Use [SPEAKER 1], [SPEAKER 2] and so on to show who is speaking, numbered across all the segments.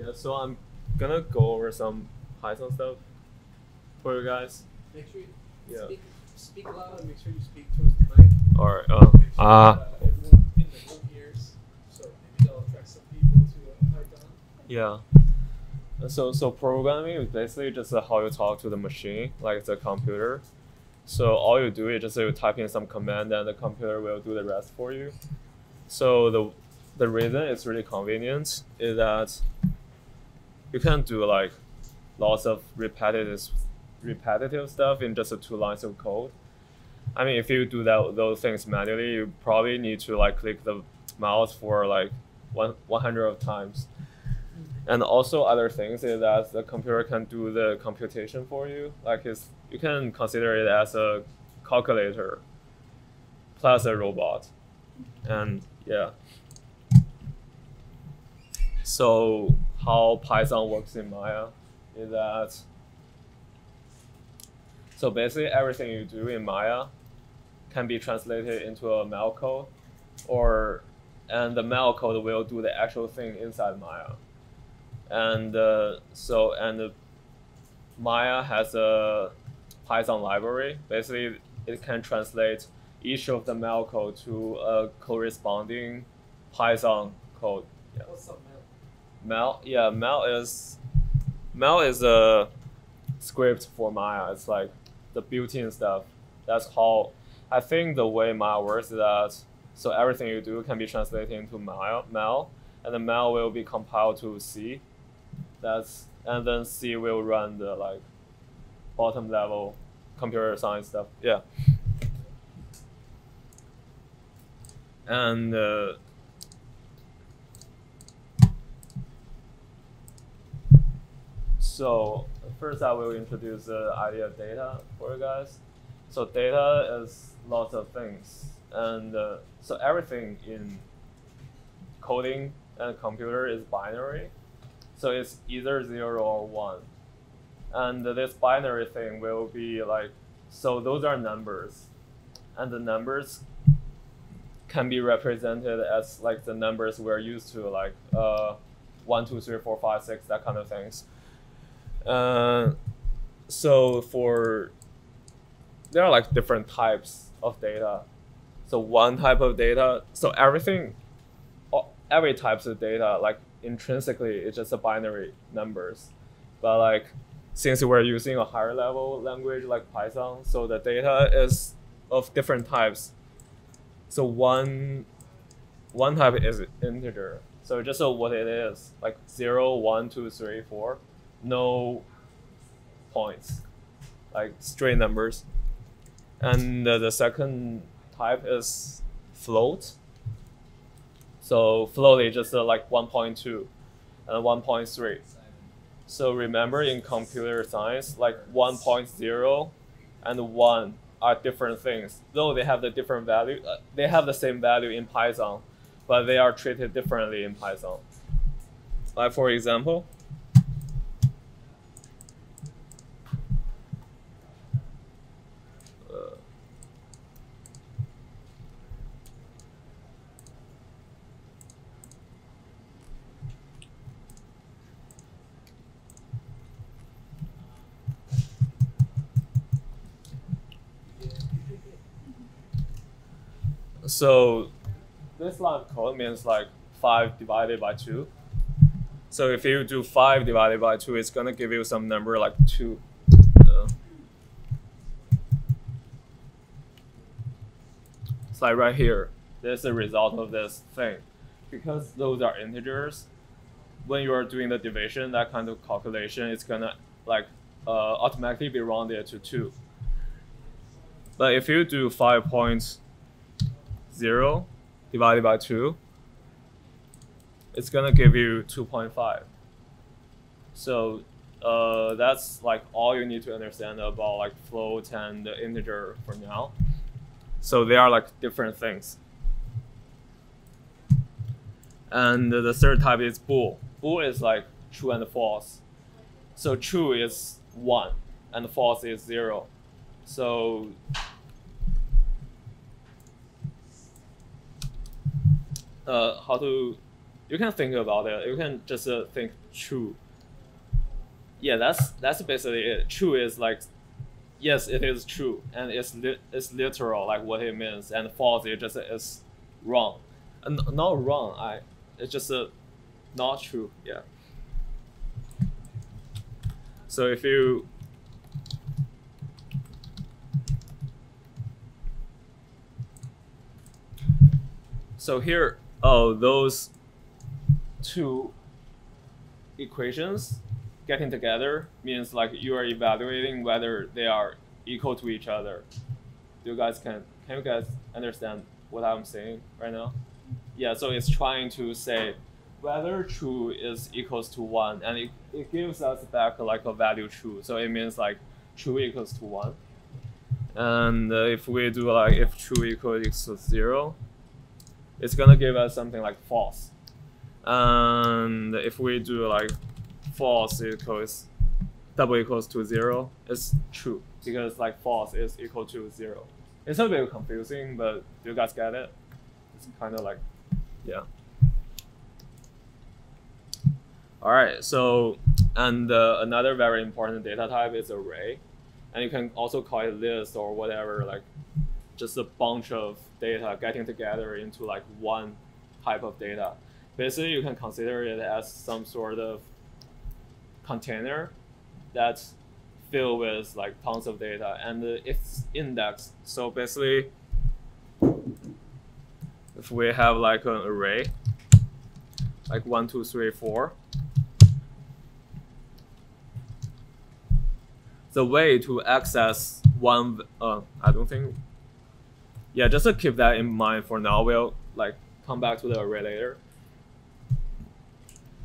[SPEAKER 1] Yeah, so I'm gonna go over some Python stuff for you guys.
[SPEAKER 2] Make sure you
[SPEAKER 1] Yeah.
[SPEAKER 2] speak, speak loud and make sure you speak towards the mic.
[SPEAKER 1] Alright, uh,
[SPEAKER 2] sure
[SPEAKER 1] uh,
[SPEAKER 2] everyone in the room hears. So maybe that'll attract some people to uh, Python.
[SPEAKER 1] yeah. So, so programming is basically just uh, how you talk to the machine, like the computer. So all you do is just you type in some command and the computer will do the rest for you. So the the reason it's really convenient is that you can't do like lots of repetitive repetitive stuff in just a two lines of code. I mean, if you do that those things manually, you probably need to like click the mouse for like one one hundred of times. Mm-hmm. And also other things is that the computer can do the computation for you. Like it's you can consider it as a calculator plus a robot. And yeah. So how Python works in Maya is that so basically everything you do in Maya can be translated into a Mel code or and the Mel code will do the actual thing inside Maya. And uh, so and Maya has a Python library. Basically, it can translate each of the Mel code to a corresponding Python code. Yeah. Mel, yeah, Mel is Mel is a script for Maya. It's like the built-in stuff. That's how I think the way Maya works is that so everything you do can be translated into Maya, Mel, and the Mel will be compiled to C. That's and then C will run the like bottom level computer science stuff. Yeah. And uh, So first I will introduce the idea of data for you guys. So data is lots of things. And uh, so everything in coding and computer is binary. So it's either zero or one. And this binary thing will be like, so those are numbers. And the numbers can be represented as like the numbers we're used to, like uh, one, two, three, four, five, six, that kind of things. Uh, so for there are like different types of data. So one type of data, so everything, every types of data, like intrinsically, it's just a binary numbers. But like since we're using a higher level language like Python, so the data is of different types. So one one type is integer. So just so what it is, like zero, one, two, three, four no points, like straight numbers. And uh, the second type is float. So float is just uh, like 1.2 and 1.3. So remember in computer science, like 1.0 and 1 are different things. Though they have the different value, uh, they have the same value in Python, but they are treated differently in Python. Like for example, So this line of code means like 5 divided by 2. So if you do 5 divided by 2, it's going to give you some number like 2. Uh, it's like right here. This is the result of this thing. Because those are integers, when you are doing the division, that kind of calculation, it's going to like uh, automatically be rounded to 2. But if you do 5.0 divided by 2, it's gonna give you 2.5. So uh, that's like all you need to understand about like float and the integer for now. So they are like different things. And the third type is bool. Bool is like true and false. So true is one and false is zero. So uh, how to you can think about it. You can just uh, think true. Yeah, that's that's basically it. True is like, yes, it is true, and it's li- it's literal, like what it means, and false it just is wrong, and not wrong. I it's just uh, not true. Yeah. So if you so here, oh, those two equations getting together means like you are evaluating whether they are equal to each other. Do You guys can can you guys understand what I'm saying right now? Yeah, so it's trying to say whether true is equals to one, and it, it gives us back like a value true. So it means like true equals to one. And uh, if we do like if true equals to zero, it's gonna give us something like false. And if we do like false equals double equals to zero, it's true because like false is equal to zero. It's a bit confusing, but you guys get it? It's kind of like, yeah. All right, so and uh, another very important data type is array, and you can also call it list or whatever, like just a bunch of data getting together into like one type of data. Basically, you can consider it as some sort of container that's filled with like tons of data, and it's indexed. So basically, if we have like an array, like one, two, three, four the way to access one uh, I don't think yeah just to keep that in mind for now we'll like come back to the array later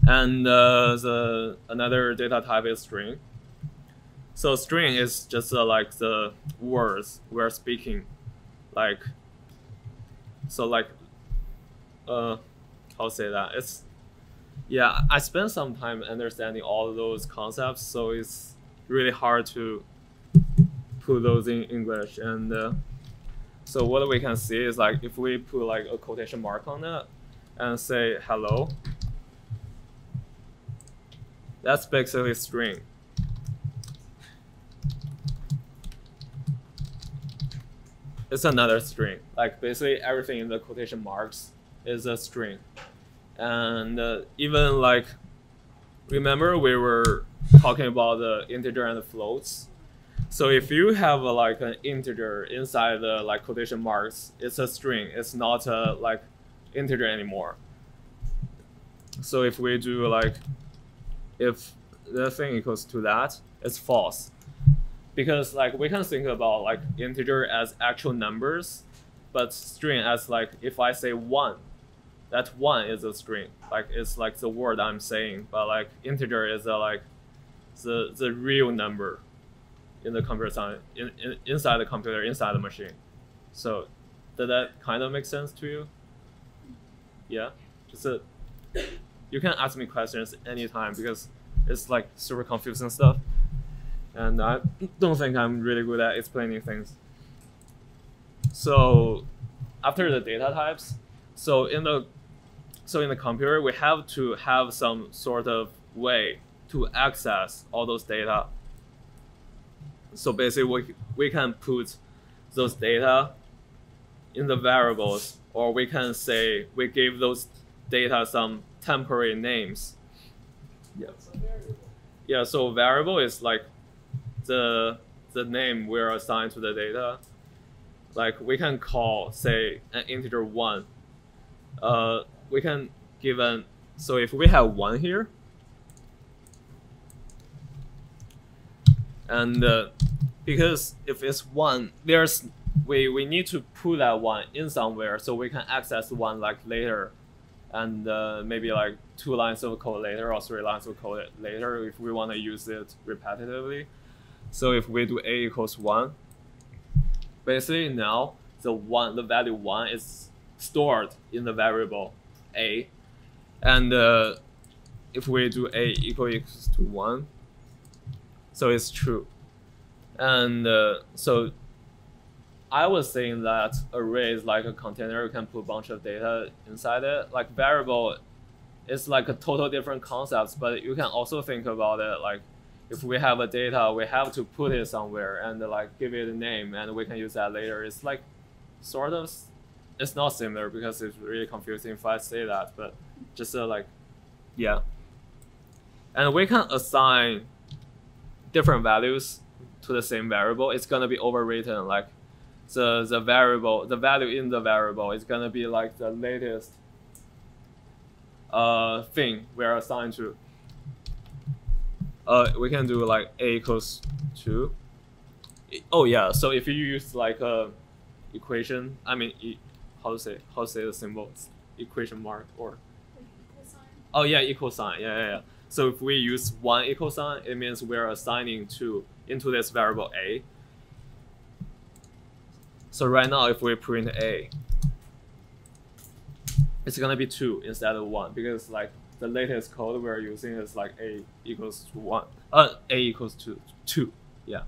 [SPEAKER 1] and uh, the another data type is string. So string is just uh, like the words we're speaking. Like so like uh how say that? It's yeah i spent some time understanding all those concepts so it's really hard to put those in English. And uh, so what we can see is like if we put like a quotation mark on it and say hello, that's basically string. It's another string. Like basically everything in the quotation marks is a string. And uh, even like, remember we were talking about the integer and the floats. So if you have a, like an integer inside the like quotation marks, it's a string. It's not a like integer anymore. So if we do like, if the thing equals to that, it's false. Because like we can think about like integer as actual numbers, but string as like if I say one, that one is a string. Like it's like the word I'm saying, but like integer is a like the the real number in the computer science in, in, inside the computer inside the machine. So, did that kind of make sense to you? Yeah, just a, you can ask me questions anytime because it's like super confusing stuff, and I don't think I'm really good at explaining things. So, after the data types, so in the so in the computer we have to have some sort of way to access all those data. So basically, we, we can put those data in the variables, or we can say we give those data some temporary names.
[SPEAKER 2] Yeah. variable?
[SPEAKER 1] Yeah, so variable is like the the name we're assigned to the data. Like we can call, say, an integer one. Uh, we can give an so if we have one here, and uh, because if it's one, there's we we need to put that one in somewhere so we can access one like later, and uh, maybe like two lines of code later or three lines of code later if we want to use it repetitively. So if we do a equals one, basically now the one the value one is stored in the variable a, and uh, if we do a equal equals to one, so it's true. And uh, so I was saying that array is like a container. You can put a bunch of data inside it. Like variable it's like a total different concepts, but you can also think about it like if we have a data, we have to put it somewhere and like give it a name, and we can use that later. It's like sort of, it's not similar because it's really confusing if I say that, but just uh, like, yeah. And we can assign different values to the same variable. It's gonna be overwritten like the the variable, the value in the variable is gonna be like the latest uh thing we're assigned to uh, we can do like a equals two. Oh yeah, so if you use like a equation, I mean, e how to say how to say the symbols, equation mark or. Oh yeah, equal sign. Yeah, yeah, yeah. So if we use one equal sign, it means we're assigning two into this variable a. So right now, if we print a, it's gonna be two instead of one because like the latest code we're using is like a equals to one, uh, a equals to two, yeah.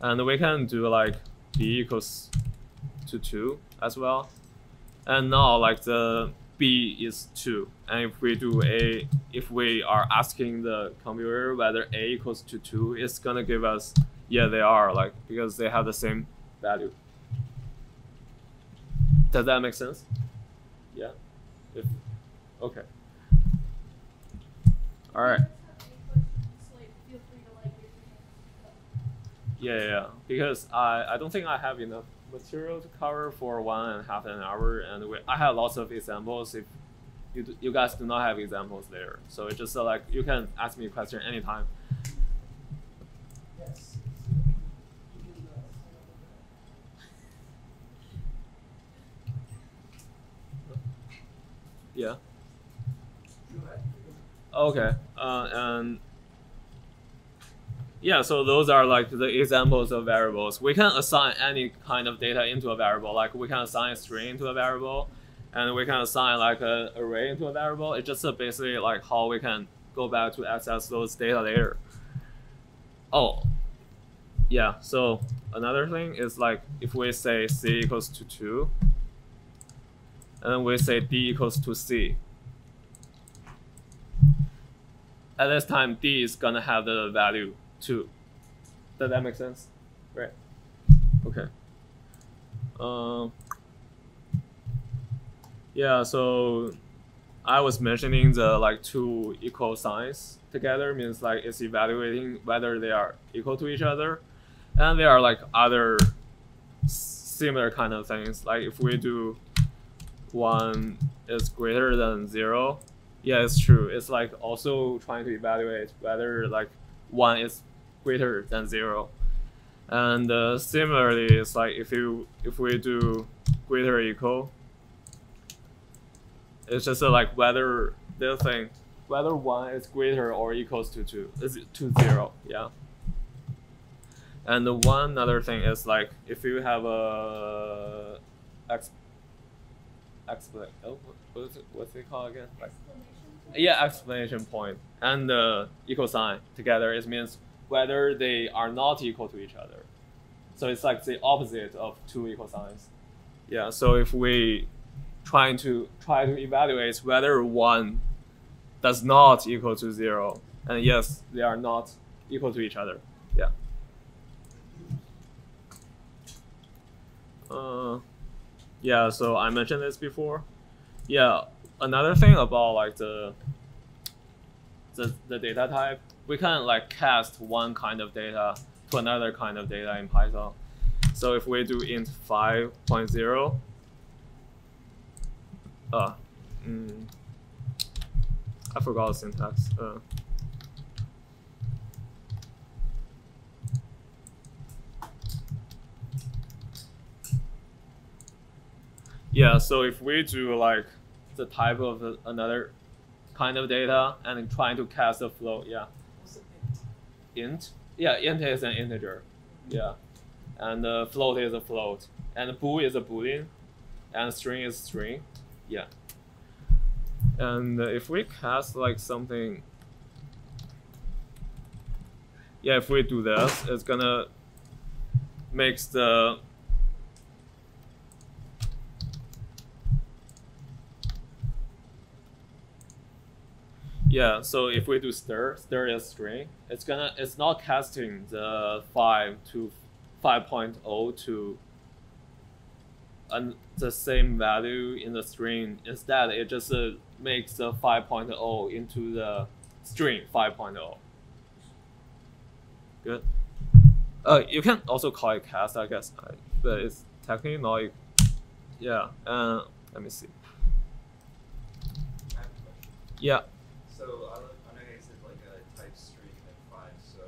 [SPEAKER 1] And we can do like b equals to two as well. And now like the b is two, and if we do a, if we are asking the computer whether a equals to two, it's gonna give us, yeah, they are like because they have the same value. Does that make sense? Yeah. If, okay. All right. Yeah, yeah. Because I, I don't think I have enough material to cover for one and a half an hour, and we, I have lots of examples. If you, do, you guys do not have examples there, so it's just uh, like you can ask me a question anytime.
[SPEAKER 2] Yes.
[SPEAKER 1] Yeah. Okay. Uh, and yeah, so those are like the examples of variables. We can assign any kind of data into a variable. Like we can assign a string into a variable, and we can assign like an array into a variable. It's just basically like how we can go back to access those data later. Oh, yeah. So another thing is like if we say c equals to two, and then we say d equals to c. At this time, d is gonna have the value two. Does that make sense? Right. Okay. Um. Yeah. So I was mentioning the like two equal signs together means like it's evaluating whether they are equal to each other, and there are like other similar kind of things. Like if we do one is greater than zero, yeah, it's true. It's like also trying to evaluate whether like one is greater than zero. And uh, similarly, it's like if you if we do greater equal, it's just uh, like whether the thing whether one is greater or equals to two is to zero, yeah. And the one other thing is like if you have a ex oh, what is it, what's it called again? Like, yeah, explanation point and the equal sign together. It means whether they are not equal to each other. So it's like the opposite of two equal signs. Yeah. So if we trying to try to evaluate whether one does not equal to zero, and yes, they are not equal to each other. Yeah. Uh, yeah. So I mentioned this before. Yeah. Another thing about like the the, the data type, we can like cast one kind of data to another kind of data in Python. So if we do int 5.0, uh, mm, I forgot the syntax. Uh, yeah, so if we do like the type of the, another kind of data and trying to cast a float, yeah.
[SPEAKER 2] What's int?
[SPEAKER 1] Int? Yeah, int is an integer. Yeah. And uh, float is a float. And bool is a boolean. And string is string. Yeah. And if we cast like something, yeah, if we do this, it's gonna makes the Yeah, so if we do stir, stir is string, it's gonna it's not casting the five to five oh to an, the same value in the string. Instead, it just uh, makes the 5.0 into the string 5.0. Good. Uh, you can also call it cast, I guess, but it's technically not. Yeah. Uh, let me see. Yeah.
[SPEAKER 3] So I, I know you said like a type string and five. So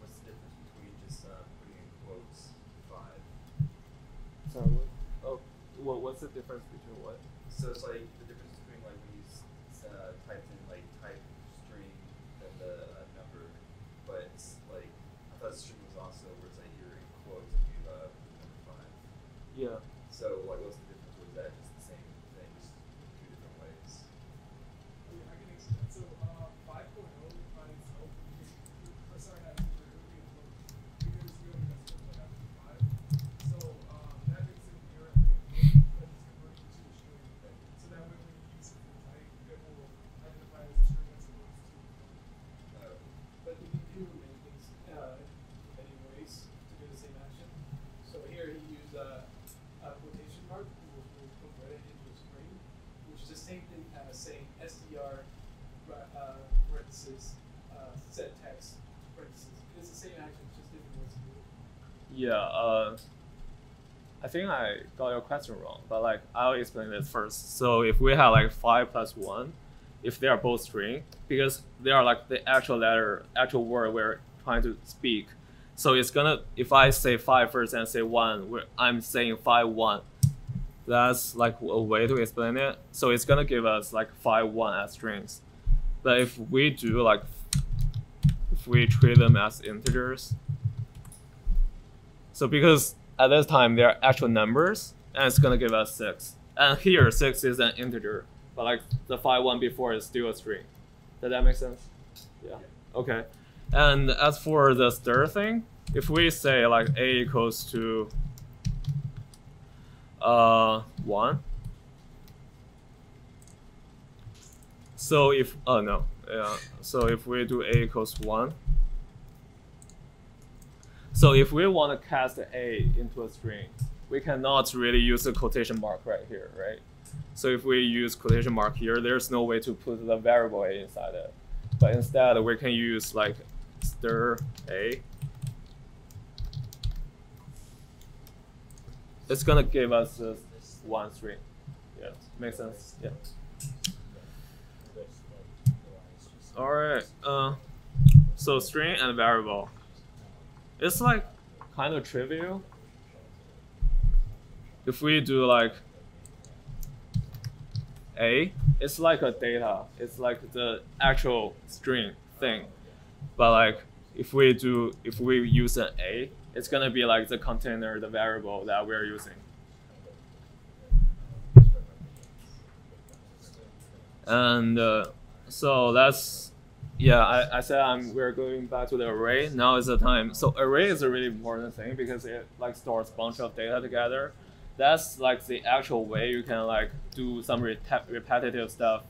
[SPEAKER 3] what's the difference between just uh, putting in quotes five?
[SPEAKER 1] Sorry. What? Oh, what? What's the difference between what?
[SPEAKER 3] So it's like the difference between like when you uh, typed in like type string and the uh, number, but it's like I thought string was also where it's like you're in quotes if you uh, put number five.
[SPEAKER 1] Yeah.
[SPEAKER 3] So like what's the difference? Was that just the same thing, just two different ways?
[SPEAKER 2] I can explain. So, uh, 5.0 by itself, we can, uh, sorry, not super, it would be a float. Because you have a decimal point after 5. So, um, that makes it inherently a float because it's converted to a string. So that way when you use it for type, it will identify as a string as opposed to
[SPEAKER 3] Uh,
[SPEAKER 2] But you can do many things, uh, many ways to do the same action. So here he used a, a quotation mark, which will convert it into a string, which is the same thing as saying str ra- uh, parentheses uh, set text parentheses. It's the same action, just different ways to do it.
[SPEAKER 1] Yeah, uh, I think I got your question wrong, but like I'll explain this first. So if we have like five plus one, if they are both string, because they are like the actual letter, actual word we're trying to speak. So it's gonna if I say five first and say one, I'm saying five one. That's like a way to explain it. So it's gonna give us like five one as strings. But if we do like if we treat them as integers, so because at this time they're actual numbers, and it's gonna give us six. And here six is an integer, but like the five one before is still a string. Does that make sense? Yeah. Okay. And as for the stir thing, if we say like a equals to uh one. So if oh no yeah so if we do a equals one. So if we want to cast a into a string, we cannot really use a quotation mark right here, right? So if we use quotation mark here, there's no way to put the variable a inside it. But instead, we can use like stir a. It's gonna give us this one string. Yeah, makes sense. Yeah. All right. Uh, so string and variable. It's like kind of trivial. If we do like a, it's like a data. It's like the actual string thing. But like if we do if we use an a, it's gonna be like the container, the variable that we're using. And uh, so that's yeah. I, I said I'm we're going back to the array. Now is the time. So array is a really important thing because it like stores a bunch of data together. That's like the actual way you can like do some rep- repetitive stuff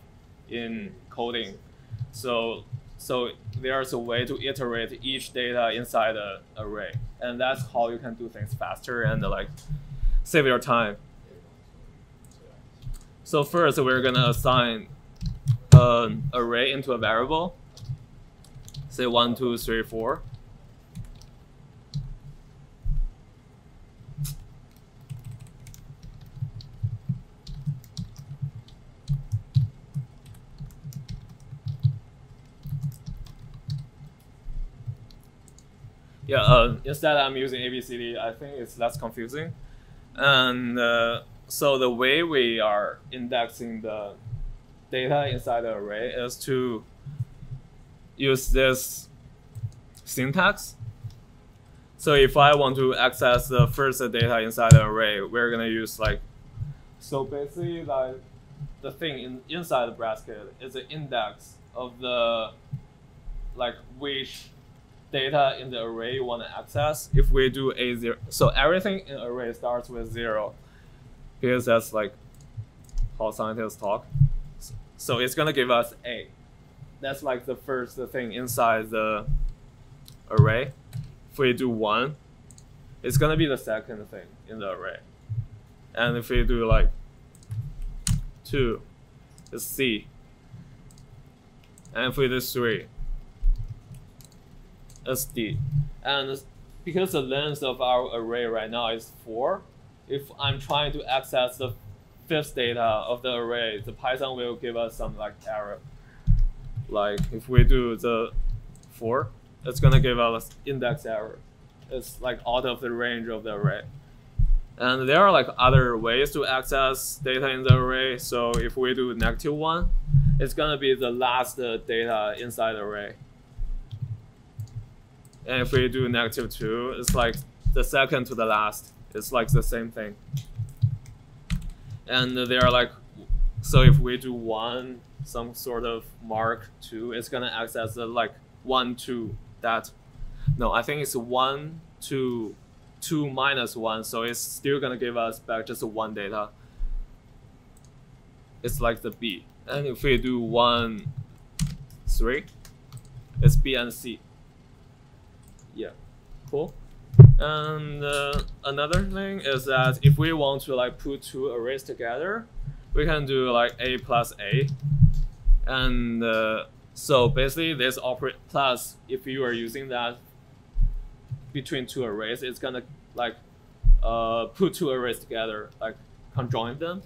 [SPEAKER 1] in coding. So so there's a way to iterate each data inside the array, and that's how you can do things faster and like save your time. So first, we're gonna assign an array into a variable. Say one, two, three, four. Yeah, uh, instead I'm using ABCD. I think it's less confusing. And uh, so the way we are indexing the data inside the array is to use this syntax. So if I want to access the first data inside the array, we're gonna use like, so basically like the thing in, inside the bracket is the index of the, like which data in the array you want to access. If we do a zero, so everything in array starts with zero, because that's like how scientists talk. So it's gonna give us a. that's like the first thing inside the array. If we do one, it's gonna be the second thing in the array. And if we do like two, it's C. And if we do three, it's D. And because the length of our array right now is four, if I'm trying to access the fifth data of the array, the Python will give us some like error. Like if we do the four, it's gonna give us index error. It's like out of the range of the array. And there are like other ways to access data in the array. So if we do negative one, it's gonna be the last uh, data inside the array. And if we do negative two, it's like the second to the last. It's like the same thing. And they are like, so if we do one, some sort of mark two, it's gonna act as a, like one, two, that. No, I think it's one, two, two minus one, so it's still gonna give us back just one data. It's like the B. And if we do one, three, it's B and C. Yeah, cool. And uh, another thing is that if we want to like put two arrays together, we can do like A plus A. And uh, so basically this operate plus, if you are using that between two arrays, it's gonna like uh, put two arrays together, like conjoin them.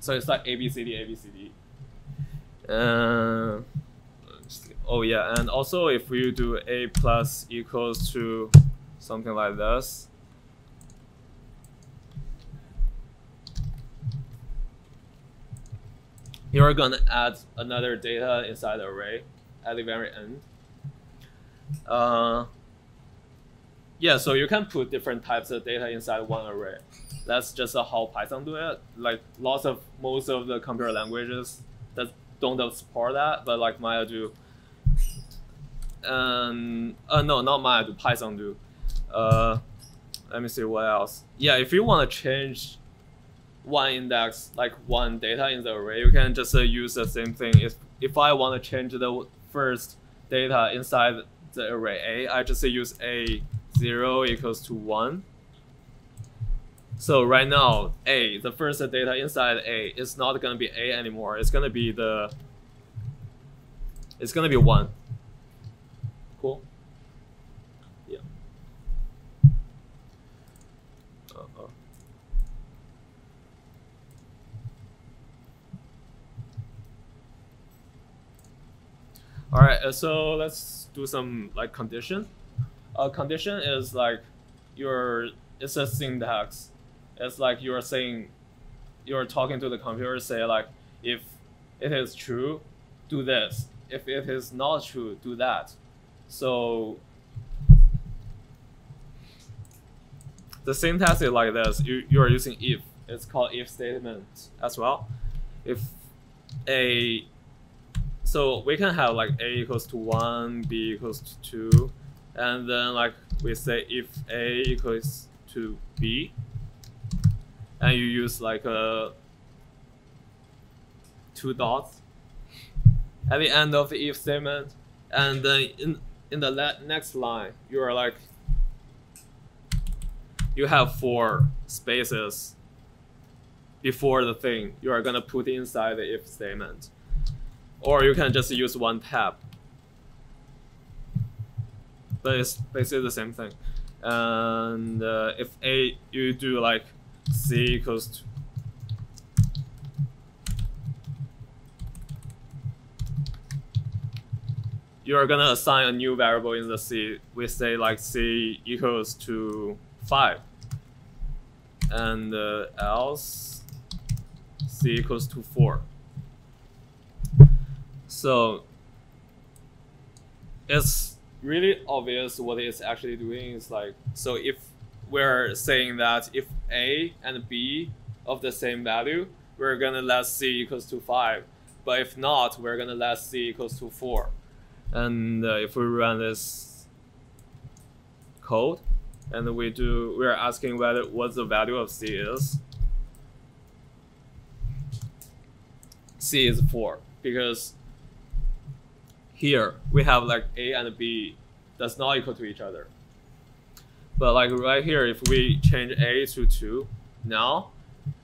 [SPEAKER 1] So it's like A, B, C, D, A, B, C, D. Uh, oh yeah, and also if you do a plus equals to something like this, you're gonna add another data inside the array at the very end. Uh, yeah, so you can put different types of data inside one array. That's just how Python do it. Like lots of most of the computer languages that don't support that, but like Maya do and uh, no, not Maya do, Python do. Uh, let me see what else. Yeah, if you want to change one index, like one data in the array, you can just uh, use the same thing. If, if I want to change the first data inside the array A, I just uh, use A0 equals to 1. So right now, A, the first data inside A, is not going to be A anymore. It's going to be the, it's going to be 1. All right, uh, so let's do some like condition. A condition is like your it's a syntax. It's like you're saying you're talking to the computer say like if it is true, do this. If it is not true, do that. So the syntax is like this. You, you are using if. It's called if statement as well. If a so we can have like a equals to one, b equals to two, and then like we say if a equals to b, and you use like a two dots at the end of the if statement, and then in in the next line you are like you have four spaces before the thing you are gonna put inside the if statement. Or you can just use one tab. But it's basically the same thing. And uh, if A, you do like C equals to you're gonna assign a new variable in the C. We say like C equals to five, and uh, else C equals to four. So it's really obvious what it's actually doing is like so if we're saying that if A and B of the same value, we're gonna let C equals to five. But if not, we're gonna let C equals to four. And uh, if we run this code, and we do, we are asking whether what the value of C is. c is 4 because here we have like a and b that's not equal to each other. But like right here, if we change a to 2, now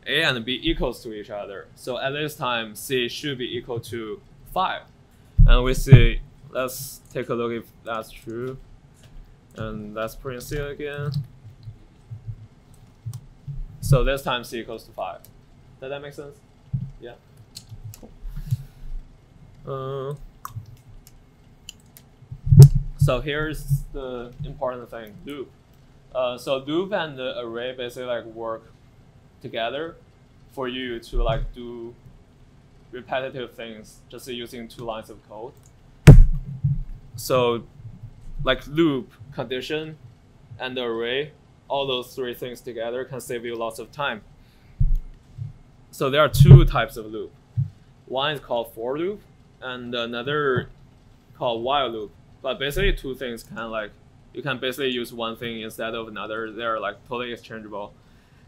[SPEAKER 1] a and b equals to each other. So at this time, c should be equal to 5. And we see, let's take a look if that's true. And let's print c again. So this time c equals to 5. Does that make sense? Yeah. Cool. Uh, so here's the important thing, loop. Uh, so loop and the array basically like work together for you to like do repetitive things just using two lines of code. So like loop, condition, and the array, all those three things together can save you lots of time. So there are two types of loop. One is called for loop, and another called while loop. But basically, two things can like you can basically use one thing instead of another. They're like totally exchangeable.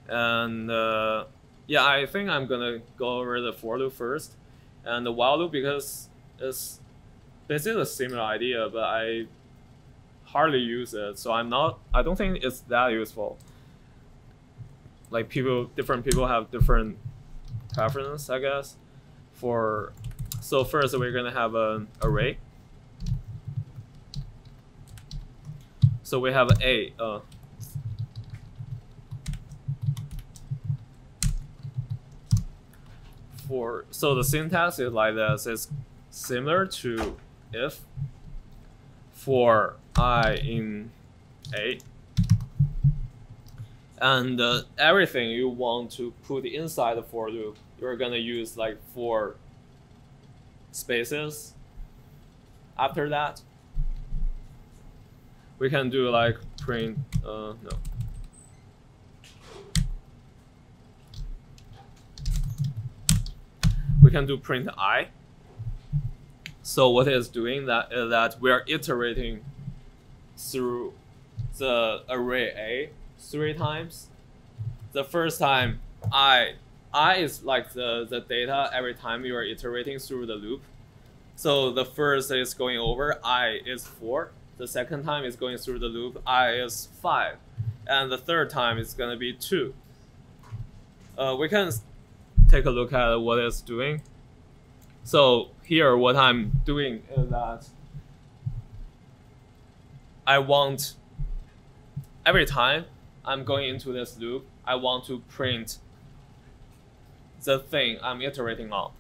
[SPEAKER 1] And uh, yeah, I think I'm gonna go over the for loop first, and the while loop because it's basically a similar idea, but I hardly use it, so I'm not. I don't think it's that useful. Like people, different people have different preferences, I guess. For so first we're gonna have an array. So we have a. Uh, for so the syntax is like this. It's similar to if for i in a and uh, everything you want to put inside the for loop you're gonna use like four spaces after that we can do like print uh no we can do print i so what it's doing that is that we are iterating through the array A three times. The first time I I is like the, the data every time you are iterating through the loop. So the first is going over, I is 4. The second time is going through the loop, I is 5. And the third time is going to be 2. Uh, we can take a look at what it's doing. So here what I'm doing is that I want every time I'm going into this loop, I want to print the thing I'm iterating on.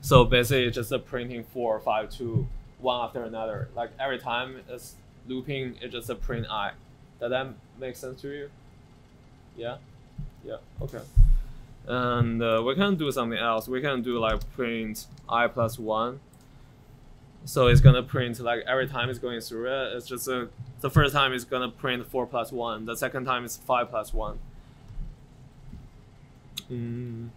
[SPEAKER 1] So basically it's just a printing four, five, two, one after another. Like every time it's looping, it's just a print i. Does that make sense to you? Yeah? Yeah, okay and uh, we can do something else. We can do like print i plus one. So it's gonna print like every time it's going through it. It's just a, the first time it's gonna print four plus one. The second time it's five plus one. Mm.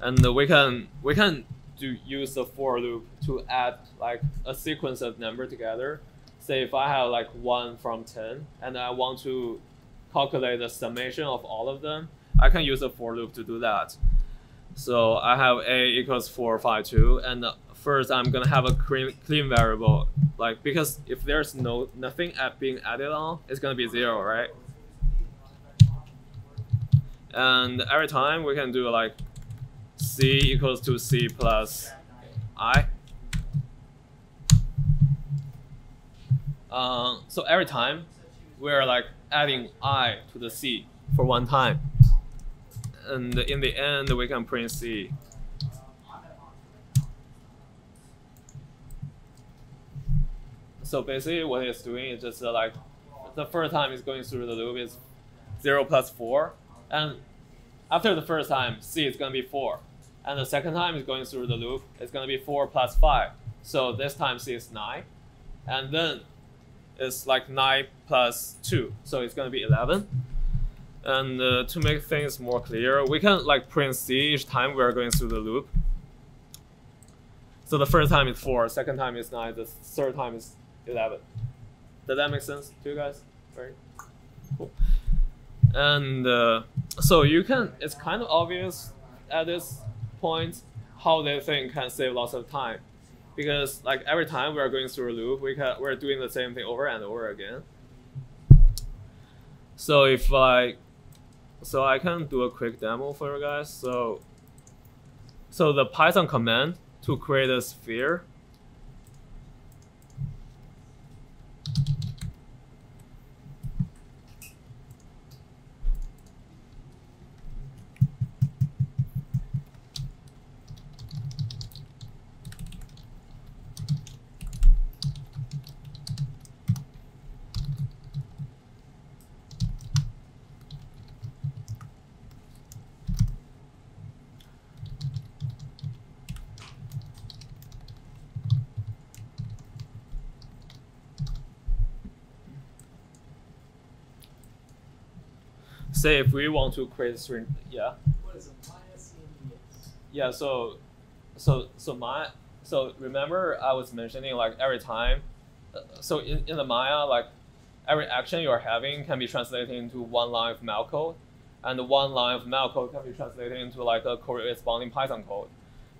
[SPEAKER 1] And we can we can do use the for loop to add like a sequence of number together. Say if I have like one from ten and I want to calculate the summation of all of them, I can use a for loop to do that. So I have a equals 452 and first I'm gonna have a clean, clean variable like because if there's no nothing at being added on it's gonna be zero right and every time we can do like c equals to c plus i. Um, so every time we're like adding i to the c for one time. And in the end we can print C. So basically what it's doing is just uh, like the first time it's going through the loop is 0 plus 4 and after the first time C is going to be 4 and the second time it's going through the loop it's going to be 4 plus 5 so this time C is 9 and then it's like 9 plus 2 so it's going to be 11 and uh, to make things more clear, we can like print C each time we are going through the loop. So the first time is 4, second time is 9, the third time is 11. Does that make sense to you guys? Very cool. And uh, so you can, it's kind of obvious at this point how they think can save lots of time, because like every time we're going through a loop, we can we're doing the same thing over and over again. So if I, so I can do a quick demo for you guys. So, so the Python command to create a sphere say if we want to create a string, yeah,
[SPEAKER 2] What is a CMDS?
[SPEAKER 1] yeah. So, so so my so remember I was mentioning like every time, uh, so in, in the Maya like every action you're having can be translated into one line of Mel code, and the one line of Mel code can be translated into like a corresponding Python code.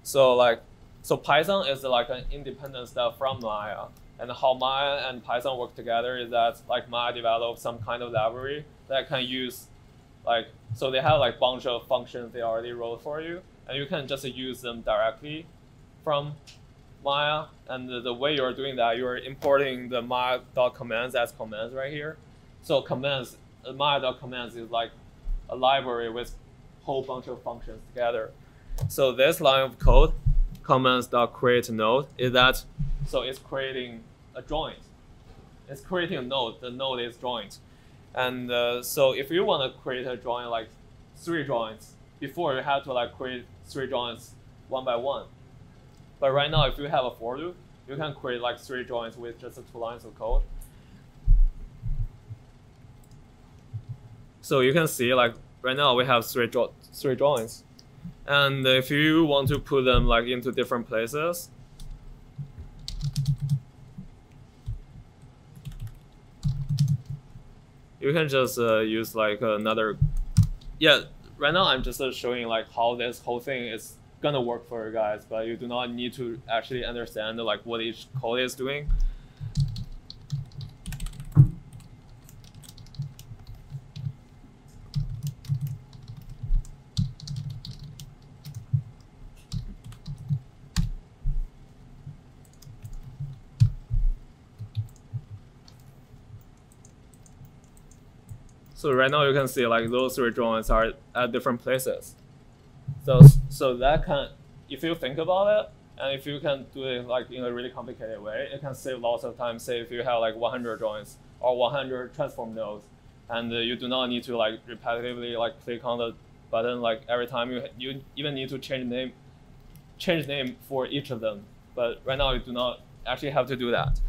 [SPEAKER 1] So like so Python is like an independent stuff from Maya. And how Maya and Python work together is that like Maya developed some kind of library that can use like so they have like bunch of functions they already wrote for you and you can just use them directly from Maya and the, the way you're doing that you're importing the Maya.commands as commands right here. So commands uh, Maya.commands is like a library with whole bunch of functions together. So this line of code, commands.create node, is that so it's creating a joint. It's creating a node. The node is joint. And uh, so if you want to create a drawing like three joints, before you have to like create three joints one by one. But right now, if you have a for loop, you can create like three joints with just two lines of code. So you can see like right now we have three three joints, and if you want to put them like into different places, you can just uh, use like another yeah right now i'm just uh, showing like how this whole thing is gonna work for you guys but you do not need to actually understand like what each code is doing So right now you can see like those three joints are at different places. So so that can, if you think about it, and if you can do it like in a really complicated way, it can save lots of time. Say if you have like 100 joints or 100 transform nodes, and uh, you do not need to like repetitively like click on the button like every time you you even need to change name, change name for each of them. But right now you do not actually have to do that.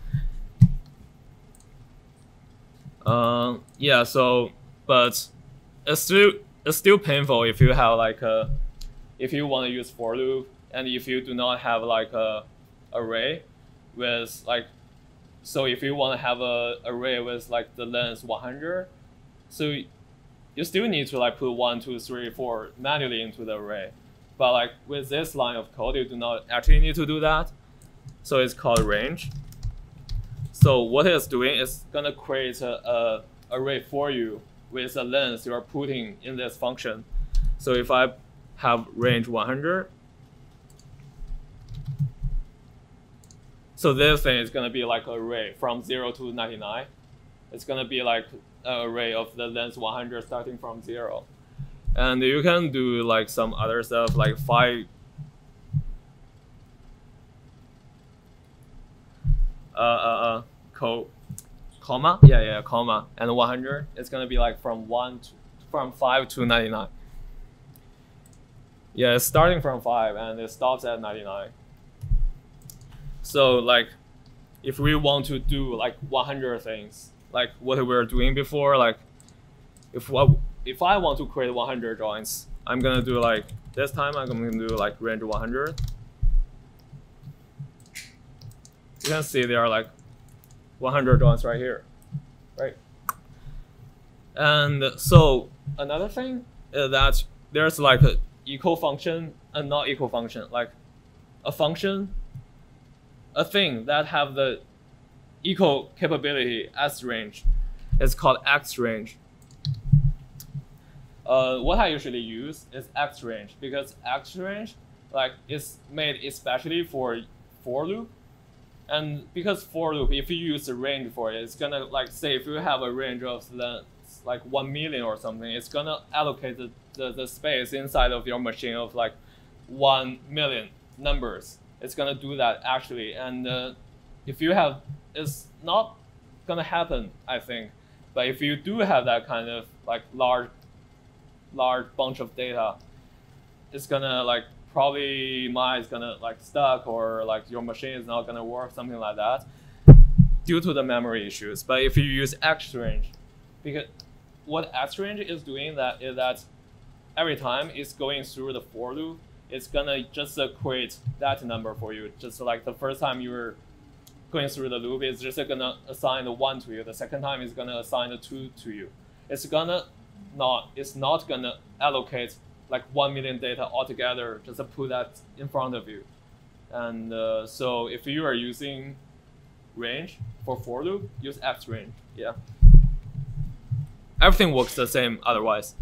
[SPEAKER 1] Um, yeah, so but it's still it's still painful if you have like a if you want to use for loop and if you do not have like a array with like so if you want to have a array with like the length 100 so you still need to like put one two three four manually into the array. But like with this line of code you do not actually need to do that. So it's called range. So what it's doing is gonna create a, a array for you with the length you are putting in this function. So if I have range 100, so this thing is going to be like an array from 0 to 99. It's going to be like an array of the length 100 starting from 0. And you can do like some other stuff like 5 uh, uh, uh, code comma? Yeah yeah comma. And 100 it's gonna be like from 1 to, from 5 to 99 yeah it's starting from 5 and it stops at 99 so like if we want to do like 100 things like what we were doing before like if what if i want to create 100 joints i'm gonna do like this time i'm gonna do like range 100 you can see there are like 100 joints right here, right? And so another thing is that there's like a, equal function and not equal function. Like a function, a thing that have the equal capability as range is called X range. Uh, what I usually use is X range because X range like is made especially for for loop. And because for loop, if you use a range for it, it's gonna like say if you have a range of like one million or something, it's gonna allocate the, the, the space inside of your machine of like one million numbers. It's gonna do that actually, and uh, if you have, it's not gonna happen, I think. But if you do have that kind of like large, large bunch of data, it's gonna like probably mine is gonna like stuck or like your machine is not gonna work, something like that, due to the memory issues. But if you use X range, because what X range is doing that is that every time it's going through the for loop, it's gonna just uh, create that number for you. Just like the first time you were going through the loop, it's just gonna assign the one to you. The second time it's gonna assign the two to you. It's gonna not. It's not gonna allocate like one million data altogether. Just to put that in front of you. And uh, so if you are using range for for loop, use X range. Yeah. Everything works the same otherwise.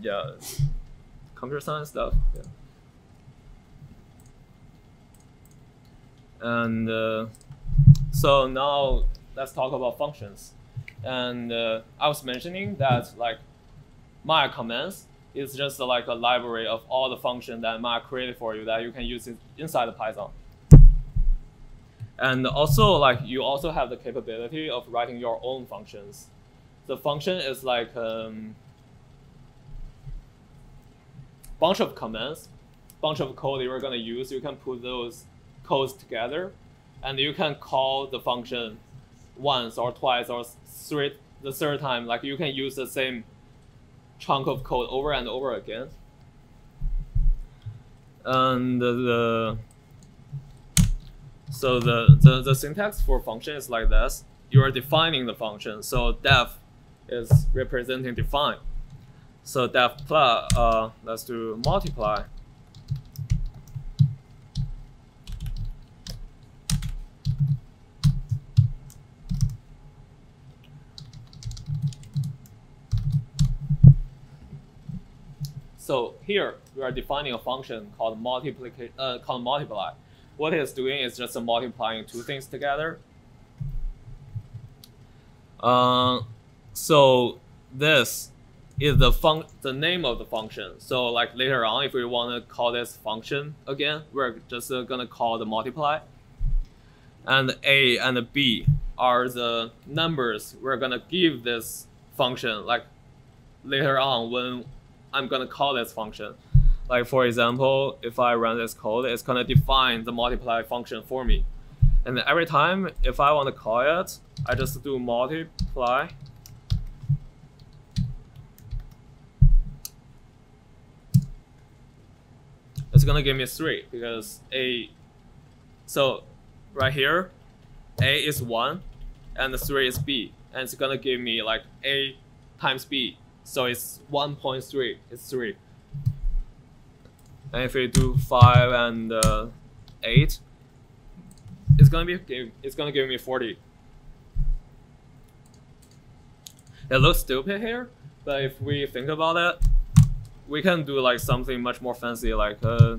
[SPEAKER 1] Yeah. Computer science stuff. Yeah. And uh, so now let's talk about functions. And uh, I was mentioning that like Maya commands is just like a library of all the functions that Maya created for you that you can use inside Python. And also like you also have the capability of writing your own functions. The function is like um, bunch of commands, bunch of code you're gonna use. You can put those codes together, and you can call the function once or twice or three the third time. Like you can use the same chunk of code over and over again. And the so the, the, the syntax for function is like this. You are defining the function. So def is representing define. So def plus, uh, let's do multiply. So here we are defining a function called multiply, uh, called multiply. What it's doing is just multiplying two things together. Uh, so this is the fun the name of the function. So like later on, if we want to call this function again, we're just uh, gonna call the multiply. And a and b are the numbers we're gonna give this function like later on when I'm gonna call this function. Like for example, if I run this code, it's gonna define the multiply function for me. And every time, if I want to call it, I just do multiply. It's gonna give me three because a. So, right here, a is one, and the three is b, and it's gonna give me like a times b so it's 1.3, it's 3. And if we do 5 and uh, 8, it's gonna be it's gonna give me 40. It looks stupid here, but if we think about it, we can do like something much more fancy like uh,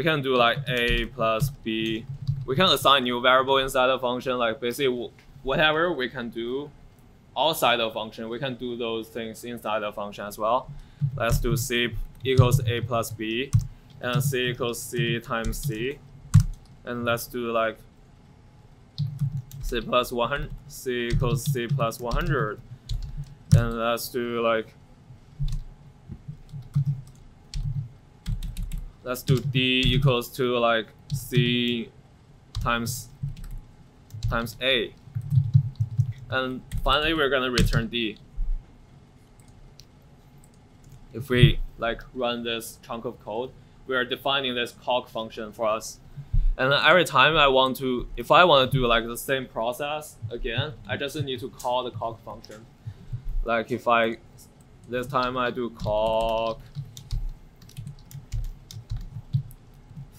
[SPEAKER 1] we can do like a plus b. We can assign new variable inside the function, like basically whatever we can do outside the function, we can do those things inside the function as well. Let's do c equals a plus b, and c equals c times c, and let's do like c plus 100, c equals c plus 100, and let's do like let's do d equals to like c times times a. And finally, we're gonna return d. if we like run this chunk of code, we are defining this calc function for us. And every time I want to, if I want to do like the same process again, I just need to call the calc function. Like if I, this time I do calc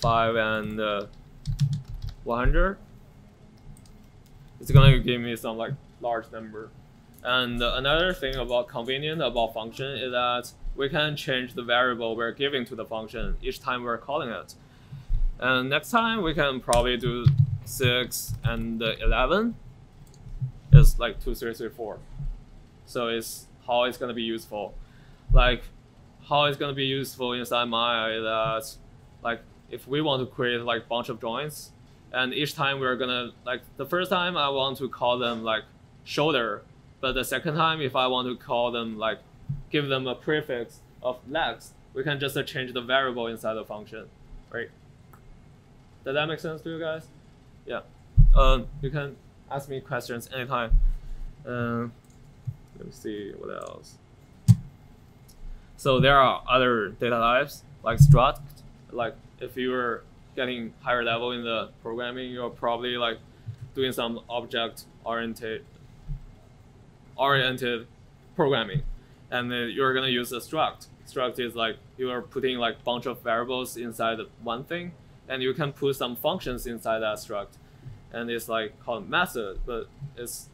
[SPEAKER 1] 5 and uh, 100, it's gonna give me some like large number. And another thing about convenient about function is that we can change the variable we're giving to the function each time we're calling it. And next time we can probably do 6 and 11 is like 2, 3, 3, 4. So it's how it's going to be useful. Like how it's going to be useful inside Maya is that like if we want to create like bunch of joints and each time we're to like the first time I want to call them like shoulder but the second time if I want to call them like give them a prefix of legs, we can just change the variable inside the function, right? Does that make sense to you guys? Yeah. Um, you can ask me questions anytime. Um, let me see what else. So there are other data types like struct. Like if you're getting higher level in the programming, you're probably like doing some object oriented oriented programming and then you're gonna use a struct. Struct is like you are putting like bunch of variables inside one thing, and you can put some functions inside that struct, and it's like called method, but it's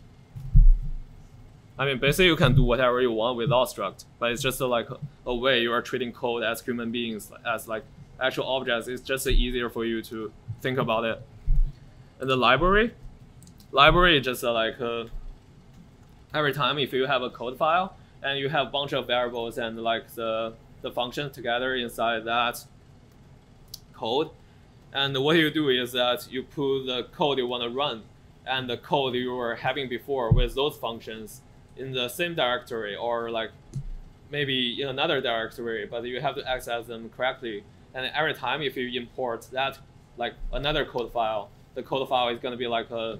[SPEAKER 1] I mean, basically you can do whatever you want with without struct, but it's just a, like a way you are treating code as human beings, as like actual objects. It's just easier for you to think about it. And the library, library is just like uh, every time if you have a code file, and you have a bunch of variables and like the, the functions together inside that code. And what you do is that you put the code you want to run and the code you were having before with those functions in the same directory or like maybe in another directory, but you have to access them correctly. And every time if you import that like another code file, the code file is going to be like a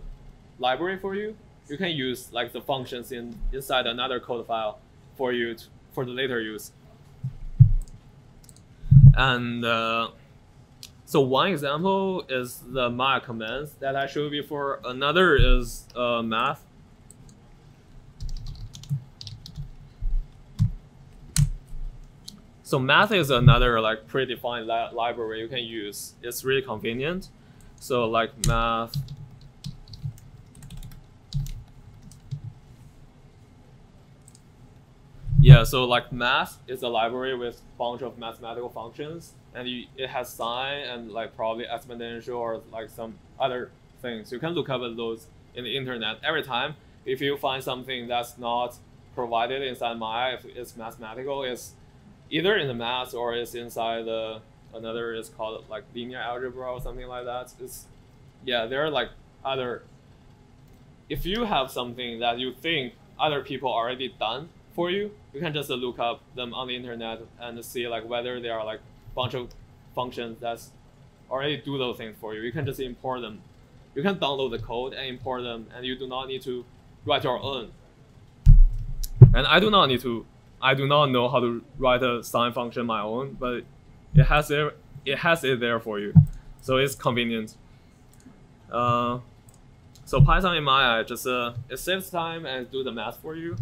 [SPEAKER 1] library for you. You can use like the functions in inside another code file for you to, for the later use. And uh, so one example is the Maya commands that I showed before. Another is uh, math. So math is another like predefined li library you can use. It's really convenient. So like math Yeah, so like math is a library with a bunch of mathematical functions, and you, it has sine and like probably exponential or like some other things. You can look up at those in the internet every time. If you find something that's not provided inside Maya, if it's mathematical, it's either in the math or it's inside the another is called like linear algebra or something like that. It's yeah, there are like other. If you have something that you think other people already done for you, you can just look up them on the internet and see like whether there are like bunch of functions that's already do those things for you. You can just import them. You can download the code and import them, and you do not need to write your own. And I do not need to. I do not know how to write a sine function my own, but it has it. It has it there for you, so it's convenient. Uh, so Python in Maya just uh, it saves time and do the math for you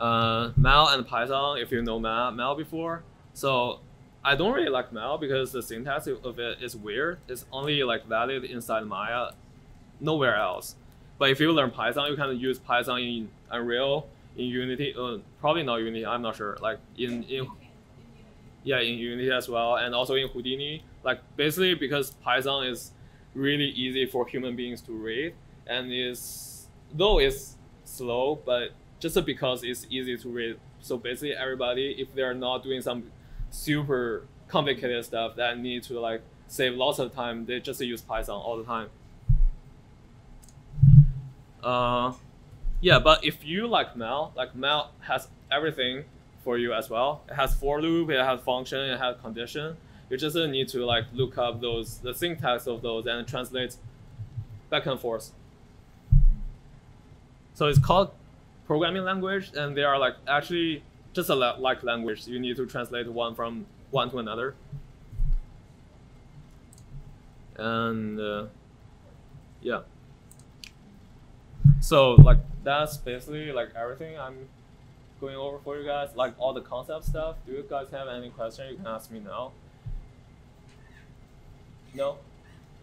[SPEAKER 1] uh, Mel and Python, if you know Mel, Mel before. So I don't really like Mel because the syntax of it is weird. It's only like valid inside Maya, nowhere else. But if you learn Python, you can use Python in Unreal, in Unity, uh, probably not Unity, I'm not sure. Like in, in yeah, in Unity as well, and also in Houdini. Like basically because Python is really easy for human beings to read, and is though it's slow, but just because it's easy to read. So basically, everybody, if they're not doing some super complicated stuff that need to like save lots of time, they just use Python all the time. Uh, yeah, but if you like Mel, like Mel has everything for you as well. It has for loop, it has function, it has condition. You just need to like look up those the syntax of those and translate back and forth. So it's called programming language, and they are like actually just a like language. You need to translate one from one to another. And uh, yeah. So like that's basically like everything I'm going over for you guys. Like all the concept stuff. Do you guys have any question? You can ask me now. No.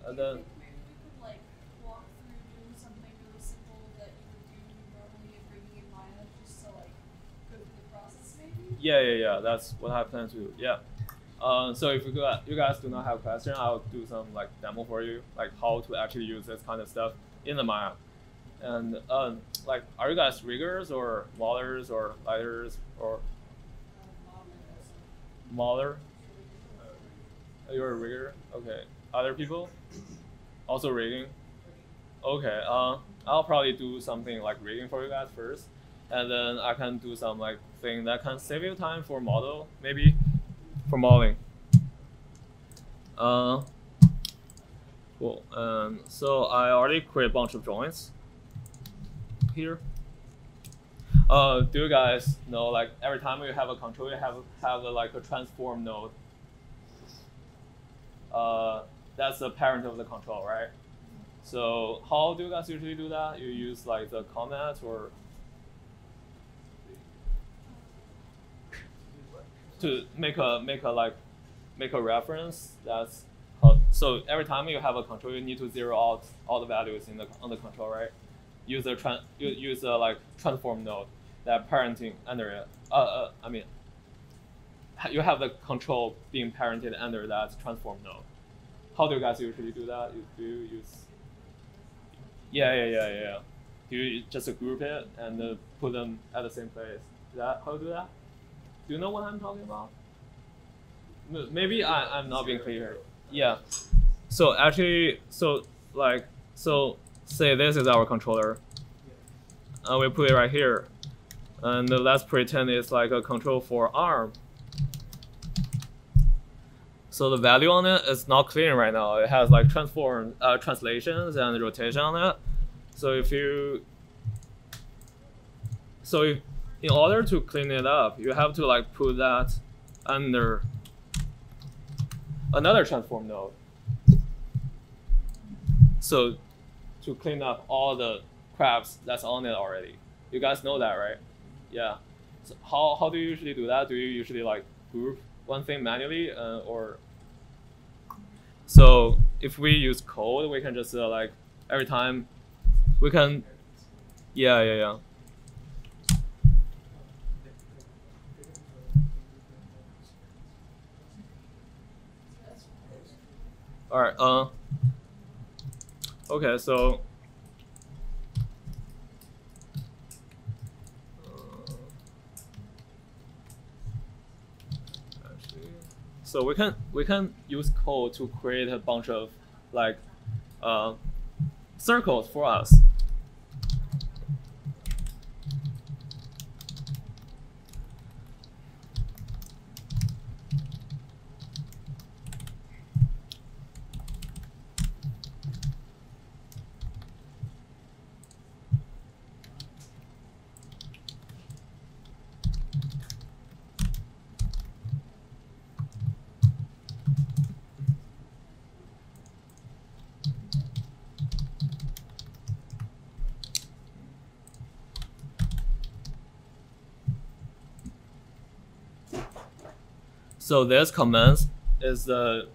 [SPEAKER 1] And then.
[SPEAKER 4] Maybe we could like walk through doing something really simple that you would do normally in Maya just to like go through the process maybe?
[SPEAKER 1] Yeah, yeah, yeah. That's what I plan to do. Yeah. Uh, so if you guys, you guys do not have question, I'll do some like demo for you, like how to actually use this kind of stuff in the Maya. And um, like, are you guys riggers or modelers or lighters or modeler? You're a rigger. Okay. Other people? Also rigging. Okay. Uh, I'll probably do something like rigging for you guys first, and then I can do some like thing that can save you time for model maybe for modeling. Uh, cool. Um, so I already create a bunch of joints here. Uh, do you guys know like every time you have a control, you have have a, like a transform node. Uh, that's the parent of the control, right? So how do you guys usually do that? You use like the comments or to make a make a like make a reference that's how, so every time you have a control you need to zero out all the values in the on the control right use a tran use a like transform node that parenting under it. Uh, uh I mean you have the control being parented under that transform node. How do you guys usually do that? Do you use? Yeah yeah yeah yeah do you just group it and uh, put them at the same place? Is that how do that? Do you know what I'm talking about? Maybe I, I'm not being clear. Yeah. So actually, so like, so say this is our controller. And we put it right here. And let's pretend it's like a control for arm. So the value on it is not clean right now. It has like transform uh, translations and rotation on it. So if you so if, in order to clean it up, you have to like put that under another transform node. So to clean up all the crabs that's on it already. You guys know that, right? Yeah. So how, how do you usually do that? Do you usually like group one thing manually uh, or so if we use code, we can just uh, like every time we can yeah yeah yeah All right. Uh. Okay. So. uh, So we can we can use code to create a bunch of like uh, circles for us. So this command is the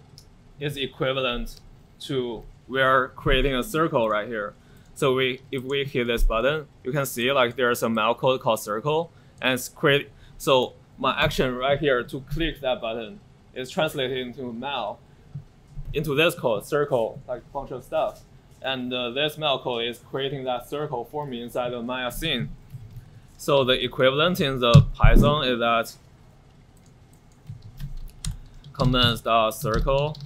[SPEAKER 1] is equivalent to we're creating a circle right here. So we if we hit this button, you can see like there's a Mel code called circle and it's create so my action right here to click that button is translated into Mel into this code circle like bunch of stuff and uh, this Mel code is creating that circle for me inside the Maya scene. So the equivalent in the Python is that commands dot circle.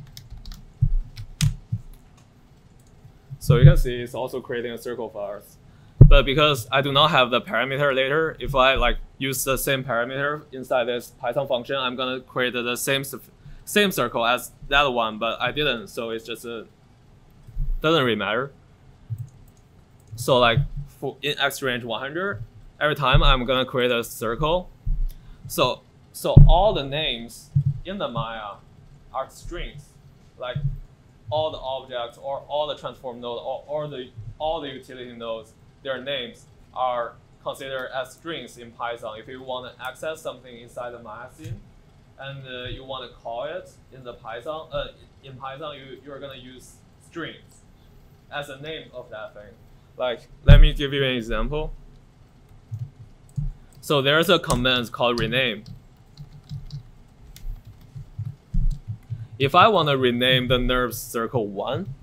[SPEAKER 1] So you can see it's also creating a circle for us. But because I do not have the parameter later, if I like use the same parameter inside this Python function, I'm gonna create the same same circle as that one, but I didn't, so it's just a doesn't really matter. So like for in x range 100, every time I'm gonna create a circle. So so all the names in the Maya are strings, like all the objects or all the transform nodes or, or the all the utility nodes, their names are considered as strings in Python. If you want to access something inside the Maya scene, and uh, you want to call it in the Python, uh, in Python you you're gonna use strings as the name of that thing. Like, let me give you an example. So there's a command called rename. If I want to rename the NURBS circle 1,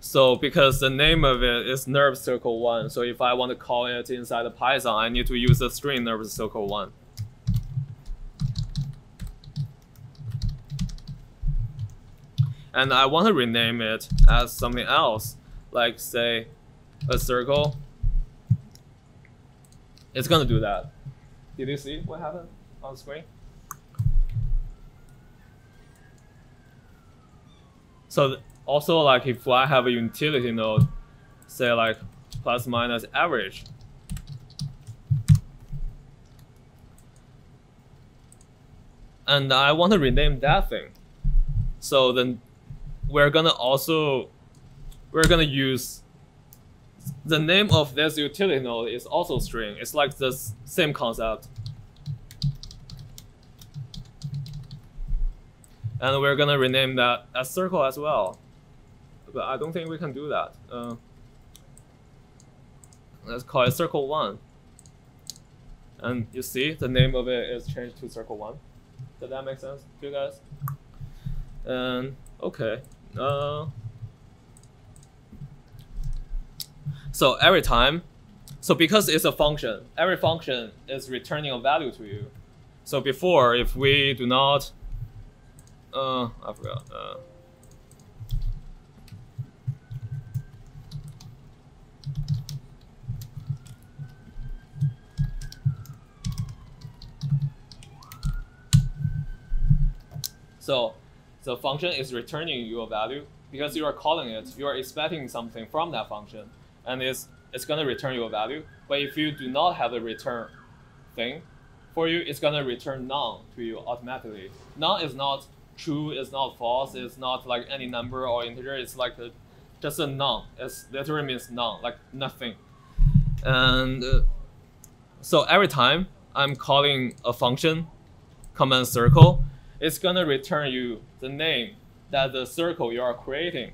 [SPEAKER 1] so because the name of it is NURBS circle 1, so if I want to call it inside the Python, I need to use the string NURBS circle 1. And I want to rename it as something else, like say a circle. It's gonna do that. Did you see what happened on screen? So also like if I have a utility node, say like plus minus average. And I want to rename that thing. So then we're gonna also we're gonna use the name of this utility node is also string. It's like the same concept. And we're gonna rename that as circle as well. But I don't think we can do that. Uh, let's call it circle one. And you see, the name of it is changed to circle one. Does that make sense to you guys? And okay. Uh, so every time, so because it's a function, every function is returning a value to you. So before, if we do not, uh, I forgot. Uh, So the function is returning you a value because you are calling it, you are expecting something from that function, and it's it's gonna return you a value. But if you do not have a return thing for you, it's gonna return none to you automatically. None is not true, it's not false, it's not like any number or integer. It's like a, just a none. It literally means none, like nothing. And uh, so every time I'm calling a function, command circle, it's gonna return you the name that the circle you are creating.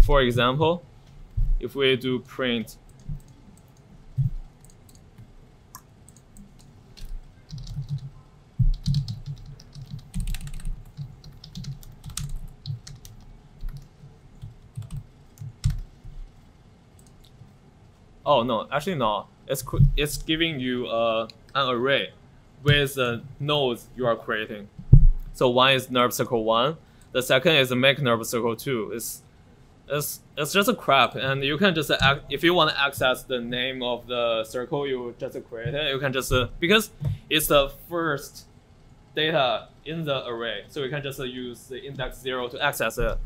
[SPEAKER 1] For example, if we do print Oh no, actually no. It's it's giving you uh, an array with the nodes you are creating. So one is NURBS circle one. The second is make nerve circle two. It's it's it's just a crap, and you can just ac- if you want to access the name of the circle you just created, you can just uh, because it's the first data in the array, so you can just uh, use the index zero to access it,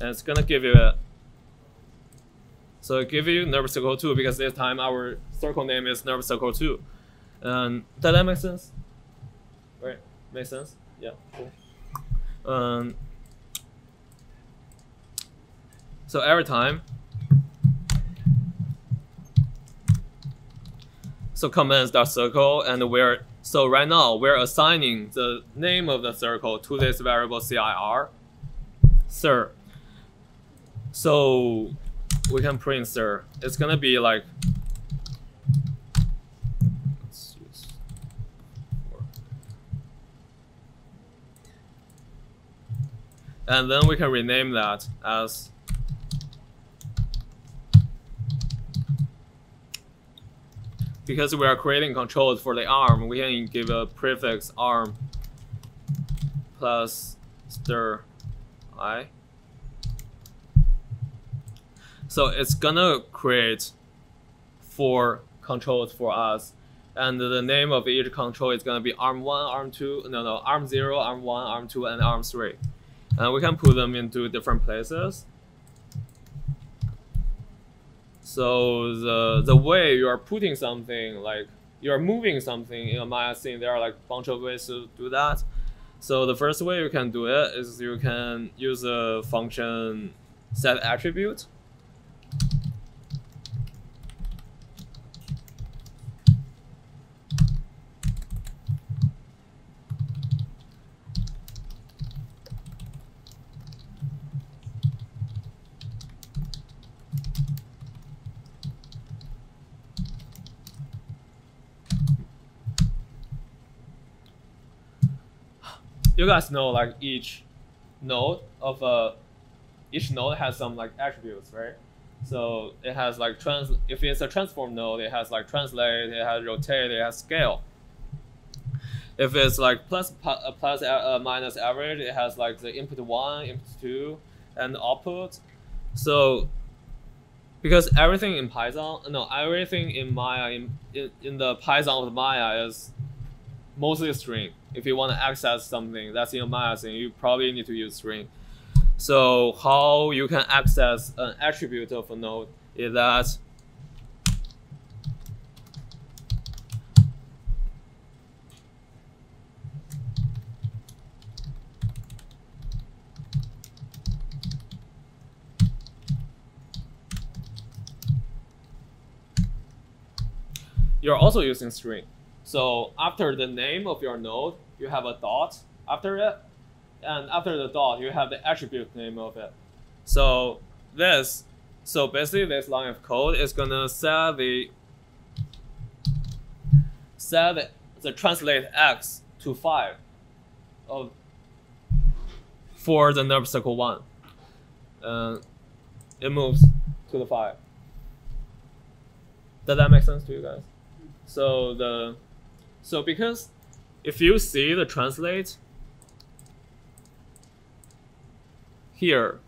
[SPEAKER 1] and it's gonna give you a so give you NURBS circle two because this time our circle name is NURBS circle two. Um, does that make sense? Right, make sense? Yeah, cool. Um, so every time, so commands dot circle and we're so right now we're assigning the name of the circle to this variable cir. Sir. So we can print sir. It's gonna be like and then we can rename that as because we are creating controls for the arm, we can give a prefix arm plus stir i. So it's gonna create four controls for us. And the name of each control is gonna be arm one, arm two, no no, arm zero, arm one, arm two, and arm three. And we can put them into different places. So the the way you are putting something like you're moving something in a Maya scene, there are like a bunch of ways to do that. So the first way you can do it is you can use a function set attribute. You guys know like each node of a each node has some like attributes, right? So it has like trans. If it's a transform node, it has like translate, it has rotate, it has scale. If it's like plus uh, plus uh, minus average, it has like the input one, input two, and output. So because everything in Python, no, everything in Maya in, in, in the Python of Maya is mostly string. If you want to access something that's in a Maya thing, you probably need to use string. So how you can access an attribute of a node is that you're also using string. So after the name of your node, you have a dot after it, and after the dot, you have the attribute name of it. So this, so basically this line of code is gonna set the set the, the translate x to five of for the NURBS circle one. Uh, it moves to the five. Does that make sense to you guys? So the so because if you see the translate here,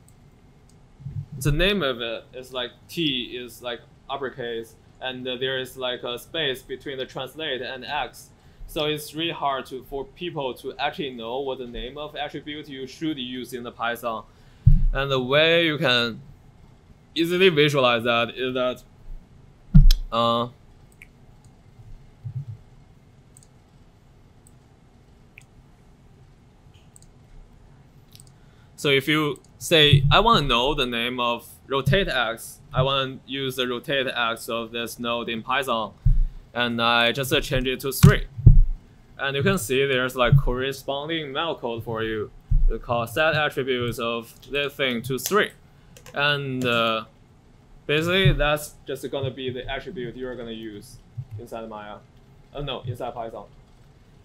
[SPEAKER 1] the name of it is like T is like uppercase, and there is like a space between the translate and X. So it's really hard to for people to actually know what the name of attribute you should use in the Python. And the way you can easily visualize that is that uh, So if you say, I want to know the name of rotate x, I want to use the rotate x of this node in Python, and I just change it to 3. And you can see there's like corresponding Mel code for you. We call set attributes of this thing to 3. And uh, basically that's just going to be the attribute you're going to use inside Maya. Oh no, inside Python.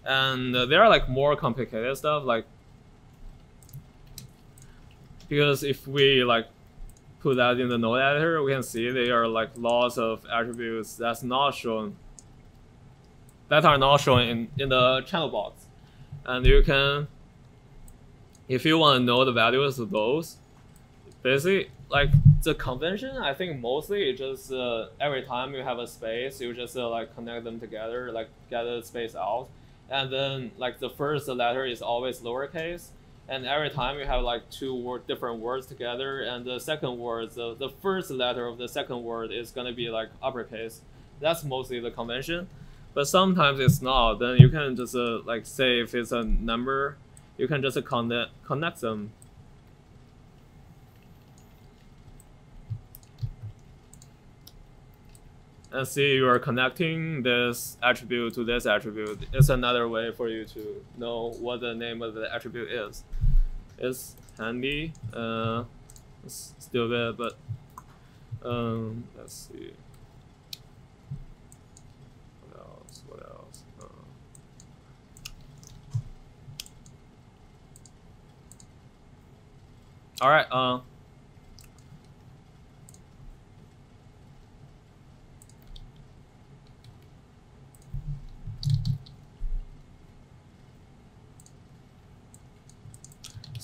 [SPEAKER 1] And uh, there are like more complicated stuff like because if we like put that in the node editor, we can see there are like lots of attributes that's not shown that are not shown in, in the channel box. And you can, if you want to know the values of those, basically like the convention, I think mostly it just uh, every time you have a space, you just uh, like connect them together, like get the space out. And then like the first letter is always lowercase and every time you have like two word, different words together and the second word the, the first letter of the second word is going to be like uppercase. That's mostly the convention. But sometimes it's not. Then you can just uh, like say if it's a number you can just connect connect them and see you are connecting this attribute to this attribute. It's another way for you to know what the name of the attribute is. It's handy, uh, it's still there, but um, let's see. What else? What else? Uh, all right. Uh,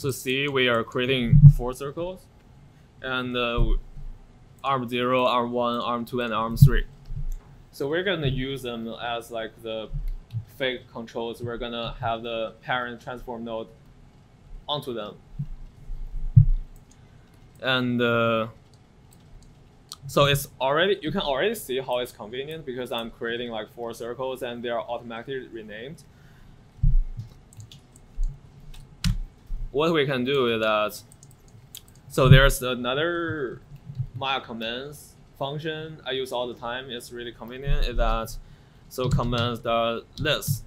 [SPEAKER 1] So see, we are creating four circles, and uh, arm 0, arm 1, arm 2, and arm 3. So we're going to use them as like the fake controls. We're going to have the parent transform node onto them. And uh, so it's already you can already see how it's convenient because I'm creating like four circles and they are automatically renamed. What we can do is that so there's another Maya commands function I use all the time. It's really convenient. Is that so commands the list.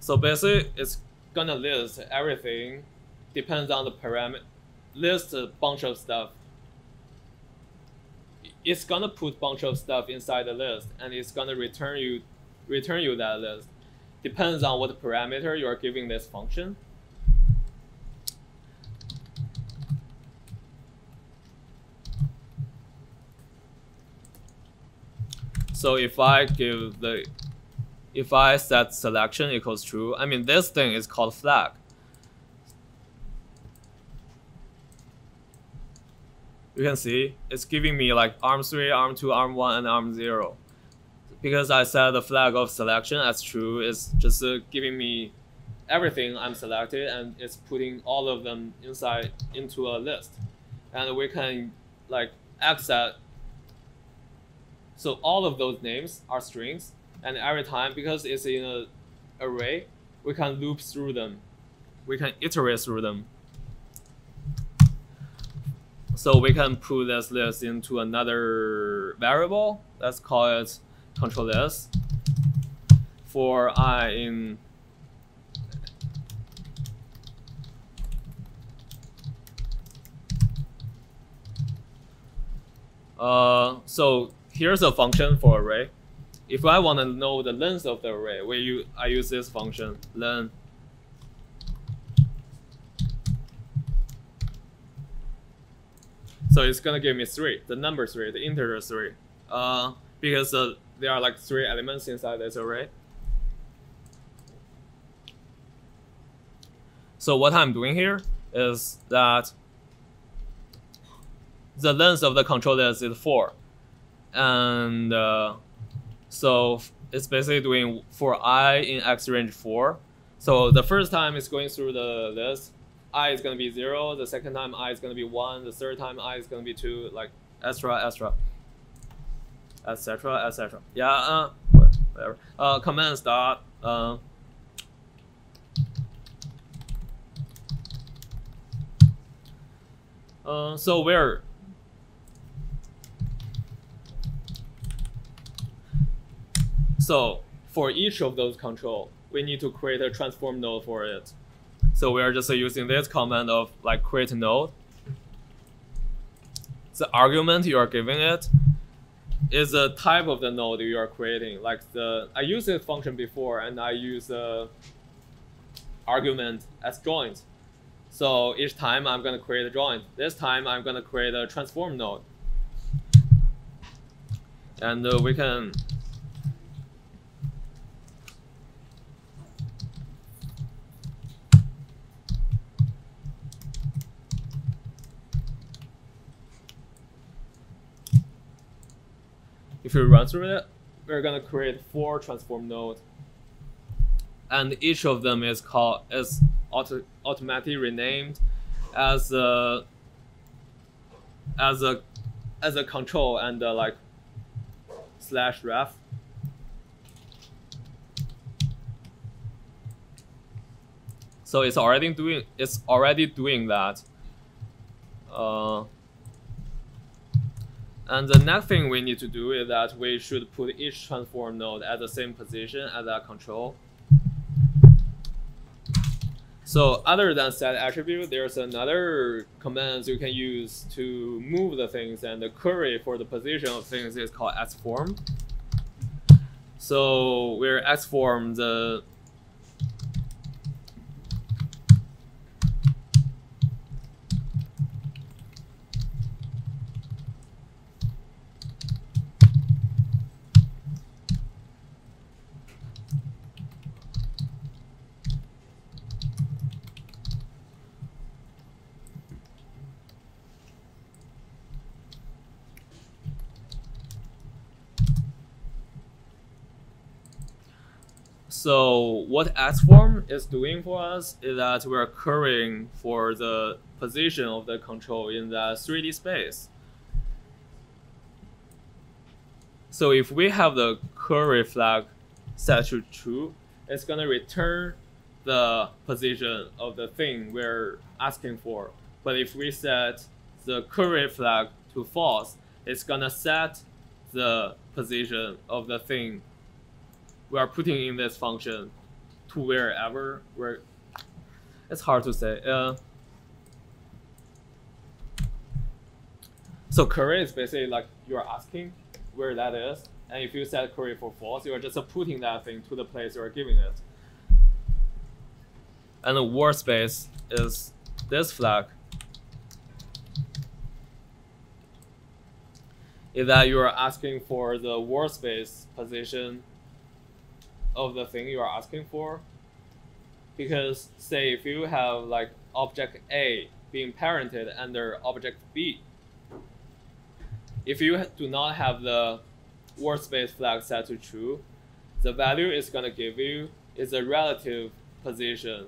[SPEAKER 1] So basically, it's gonna list everything depends on the parameter. List a bunch of stuff. It's gonna put bunch of stuff inside the list, and it's gonna return you, return you that list. Depends on what parameter you are giving this function. So if I give the, if I set selection equals true, I mean this thing is called flag. You can see it's giving me like arm3, arm2, arm1, and arm0. Because I set the flag of selection as true, it's just uh, giving me everything I'm selected and it's putting all of them inside into a list. And we can like access so all of those names are strings, and every time, because it's in an array, we can loop through them. We can iterate through them. So we can put this list into another variable. Let's call it control for i in uh, so here's a function for array. If I want to know the length of the array, I use this function, len. So it's gonna give me three, the number three, the integer three, uh, because uh, there are like three elements inside this array. So what I'm doing here is that the length of the control list is four and uh, so it's basically doing for i in x range 4 so the first time it's going through the list i is going to be 0 the second time i is going to be 1 the third time i is going to be 2 like extra extra etc etc yeah uh, whatever. Uh, command start uh, uh, so we're So for each of those control, we need to create a transform node for it. So we are just using this command of like create node. The argument you are giving it is the type of the node you are creating. Like the I used this function before and I use the argument as joint. So each time I'm gonna create a joint. This time I'm gonna create a transform node. And uh, we can If we run through it, we're gonna create four transform nodes, and each of them is called is auto, automatically renamed as a as a as a control and uh, like slash ref. So it's already doing it's already doing that. Uh, and the next thing we need to do is that we should put each transform node at the same position as that control. So other than set attribute, there's another command you can use to move the things and the query for the position of things is called xform. So we're xform the So what xform is doing for us is that we're querying for the position of the control in that 3D space. So if we have the query flag set to true, it's gonna return the position of the thing we're asking for. But if we set the query flag to false, it's gonna set the position of the thing we are putting in this function to wherever where it's hard to say. Uh, so query is basically like you're asking where that is, and if you set query for false, you are just putting that thing to the place you are giving it. And the world space is this flag. Is that you are asking for the world space position of the thing you are asking for. Because say if you have like object A being parented under object B, if you do not have the world space flag set to true, the value it's gonna give you is a relative position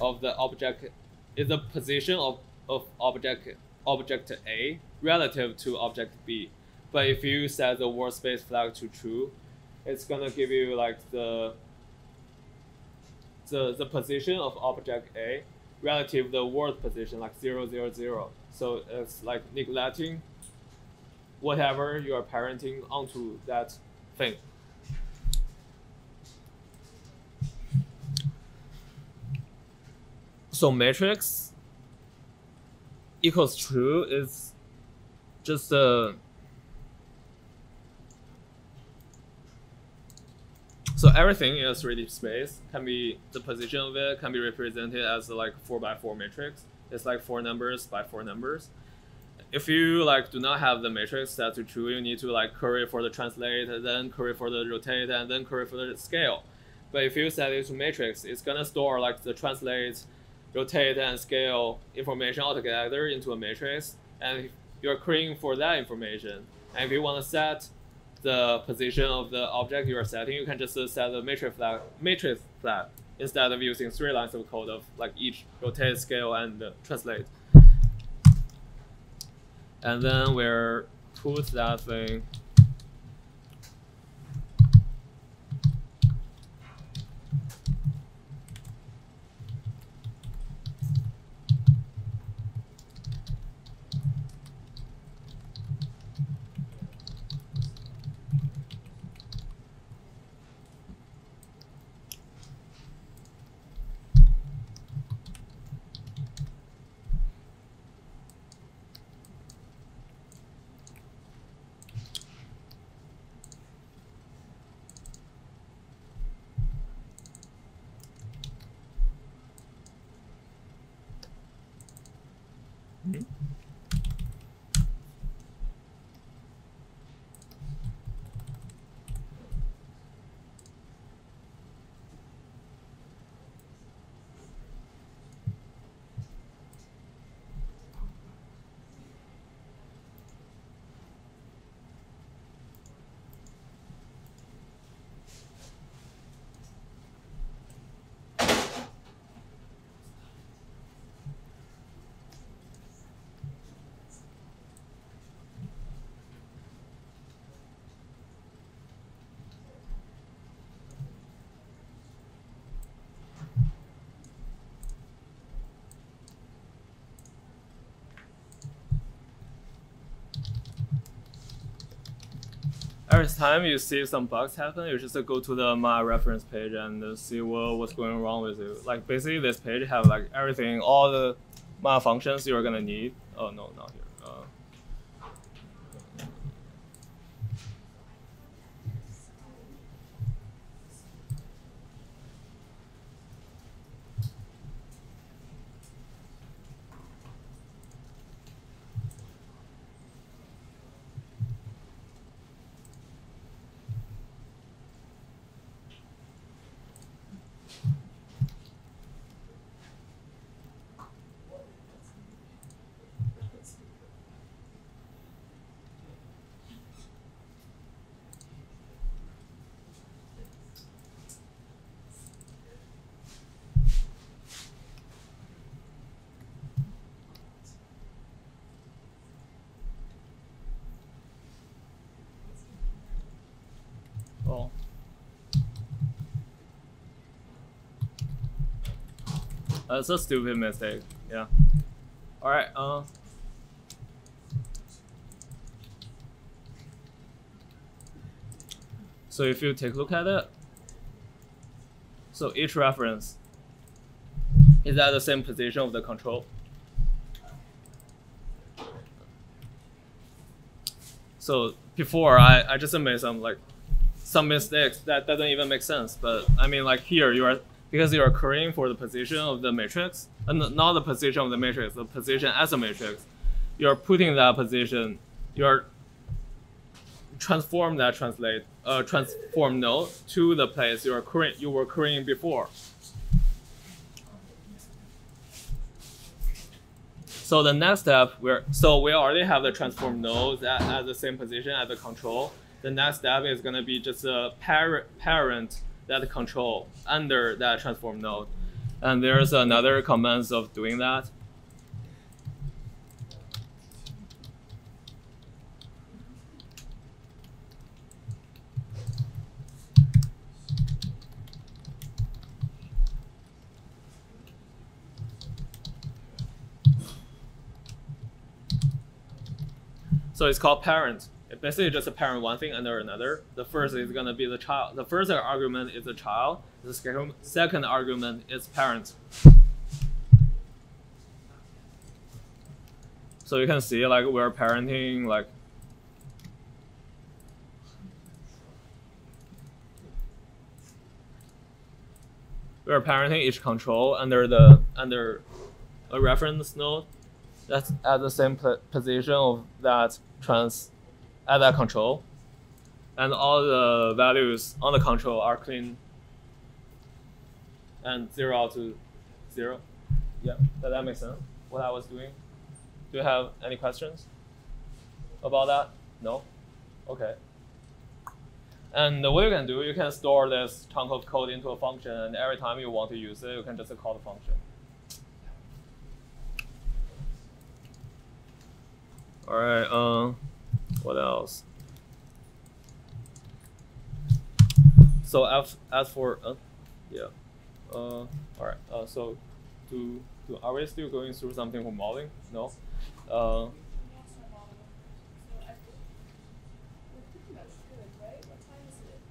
[SPEAKER 1] of the object is the position of, of object object A relative to object B. But if you set the world space flag to true, it's gonna give you like the the, the position of object A relative the world position like 0, 0, 0. So it's like neglecting whatever you are parenting onto that thing. So matrix equals true is just a so everything in a 3D space can be the position of it can be represented as like four by four matrix. It's like four numbers by four numbers. If you like do not have the matrix to true, you need to like query for the translate, then query for the rotate, and then query for the scale. But if you set it to matrix, it's gonna store like the translate, rotate, and scale information all together into a matrix, and you're querying for that information. And if you want to set the position of the object you are setting, you can just set the matrix flag, matrix flag instead of using three lines of code of like each rotate, scale, and uh, translate. And then we're put that thing every time you see some bugs happen, you just go to the Maya reference page and see what, what's going wrong with it. Like basically this page have like everything, all the Maya functions you're gonna need. Oh no, not here. That's a stupid mistake. Yeah. All right. Uh. So if you take a look at it, so each reference is at the same position of the control. So before I, I just made some like some mistakes that doesn't even make sense. But I mean like here you are because you are querying for the position of the matrix and not the position of the matrix, the position as a matrix. You're putting that position, you're transform that translate uh, transform node to the place you are querying, you were querying before. So the next step, we're so we already have the transform nodes at, at the same position as the control. The next step is going to be just a par parent that control under that transform node. And there's another commands of doing that. So it's called parent. It basically just parent one thing under another. The first is gonna be the child. The first argument is the child. The second second argument is parent. So you can see like we're parenting like we're parenting each control under the under a reference node that's at the same position of that trans at that control. And all the values on the control are clean and zero to zero. Yeah, does that make sense? What I was doing? Do you have any questions about that? No? Okay. And what you can do, you can store this chunk of code into a function, and every time you want to use it, you can just call the function. All right. Um, what else? So as as for uh, yeah, uh, all right. Uh, so do do are we still going through something for modeling? No. Uh,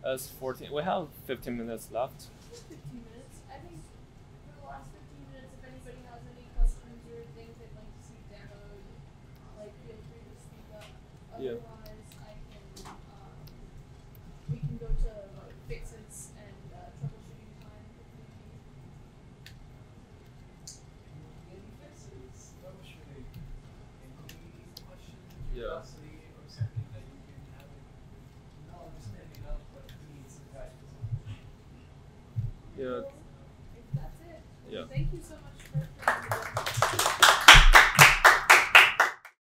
[SPEAKER 1] As 14, we have 15 minutes left.
[SPEAKER 4] 15 minutes. I think for the last 15 minutes, if anybody has any questions or things they'd like to see demoed, like feel free to speak up.
[SPEAKER 1] Yeah.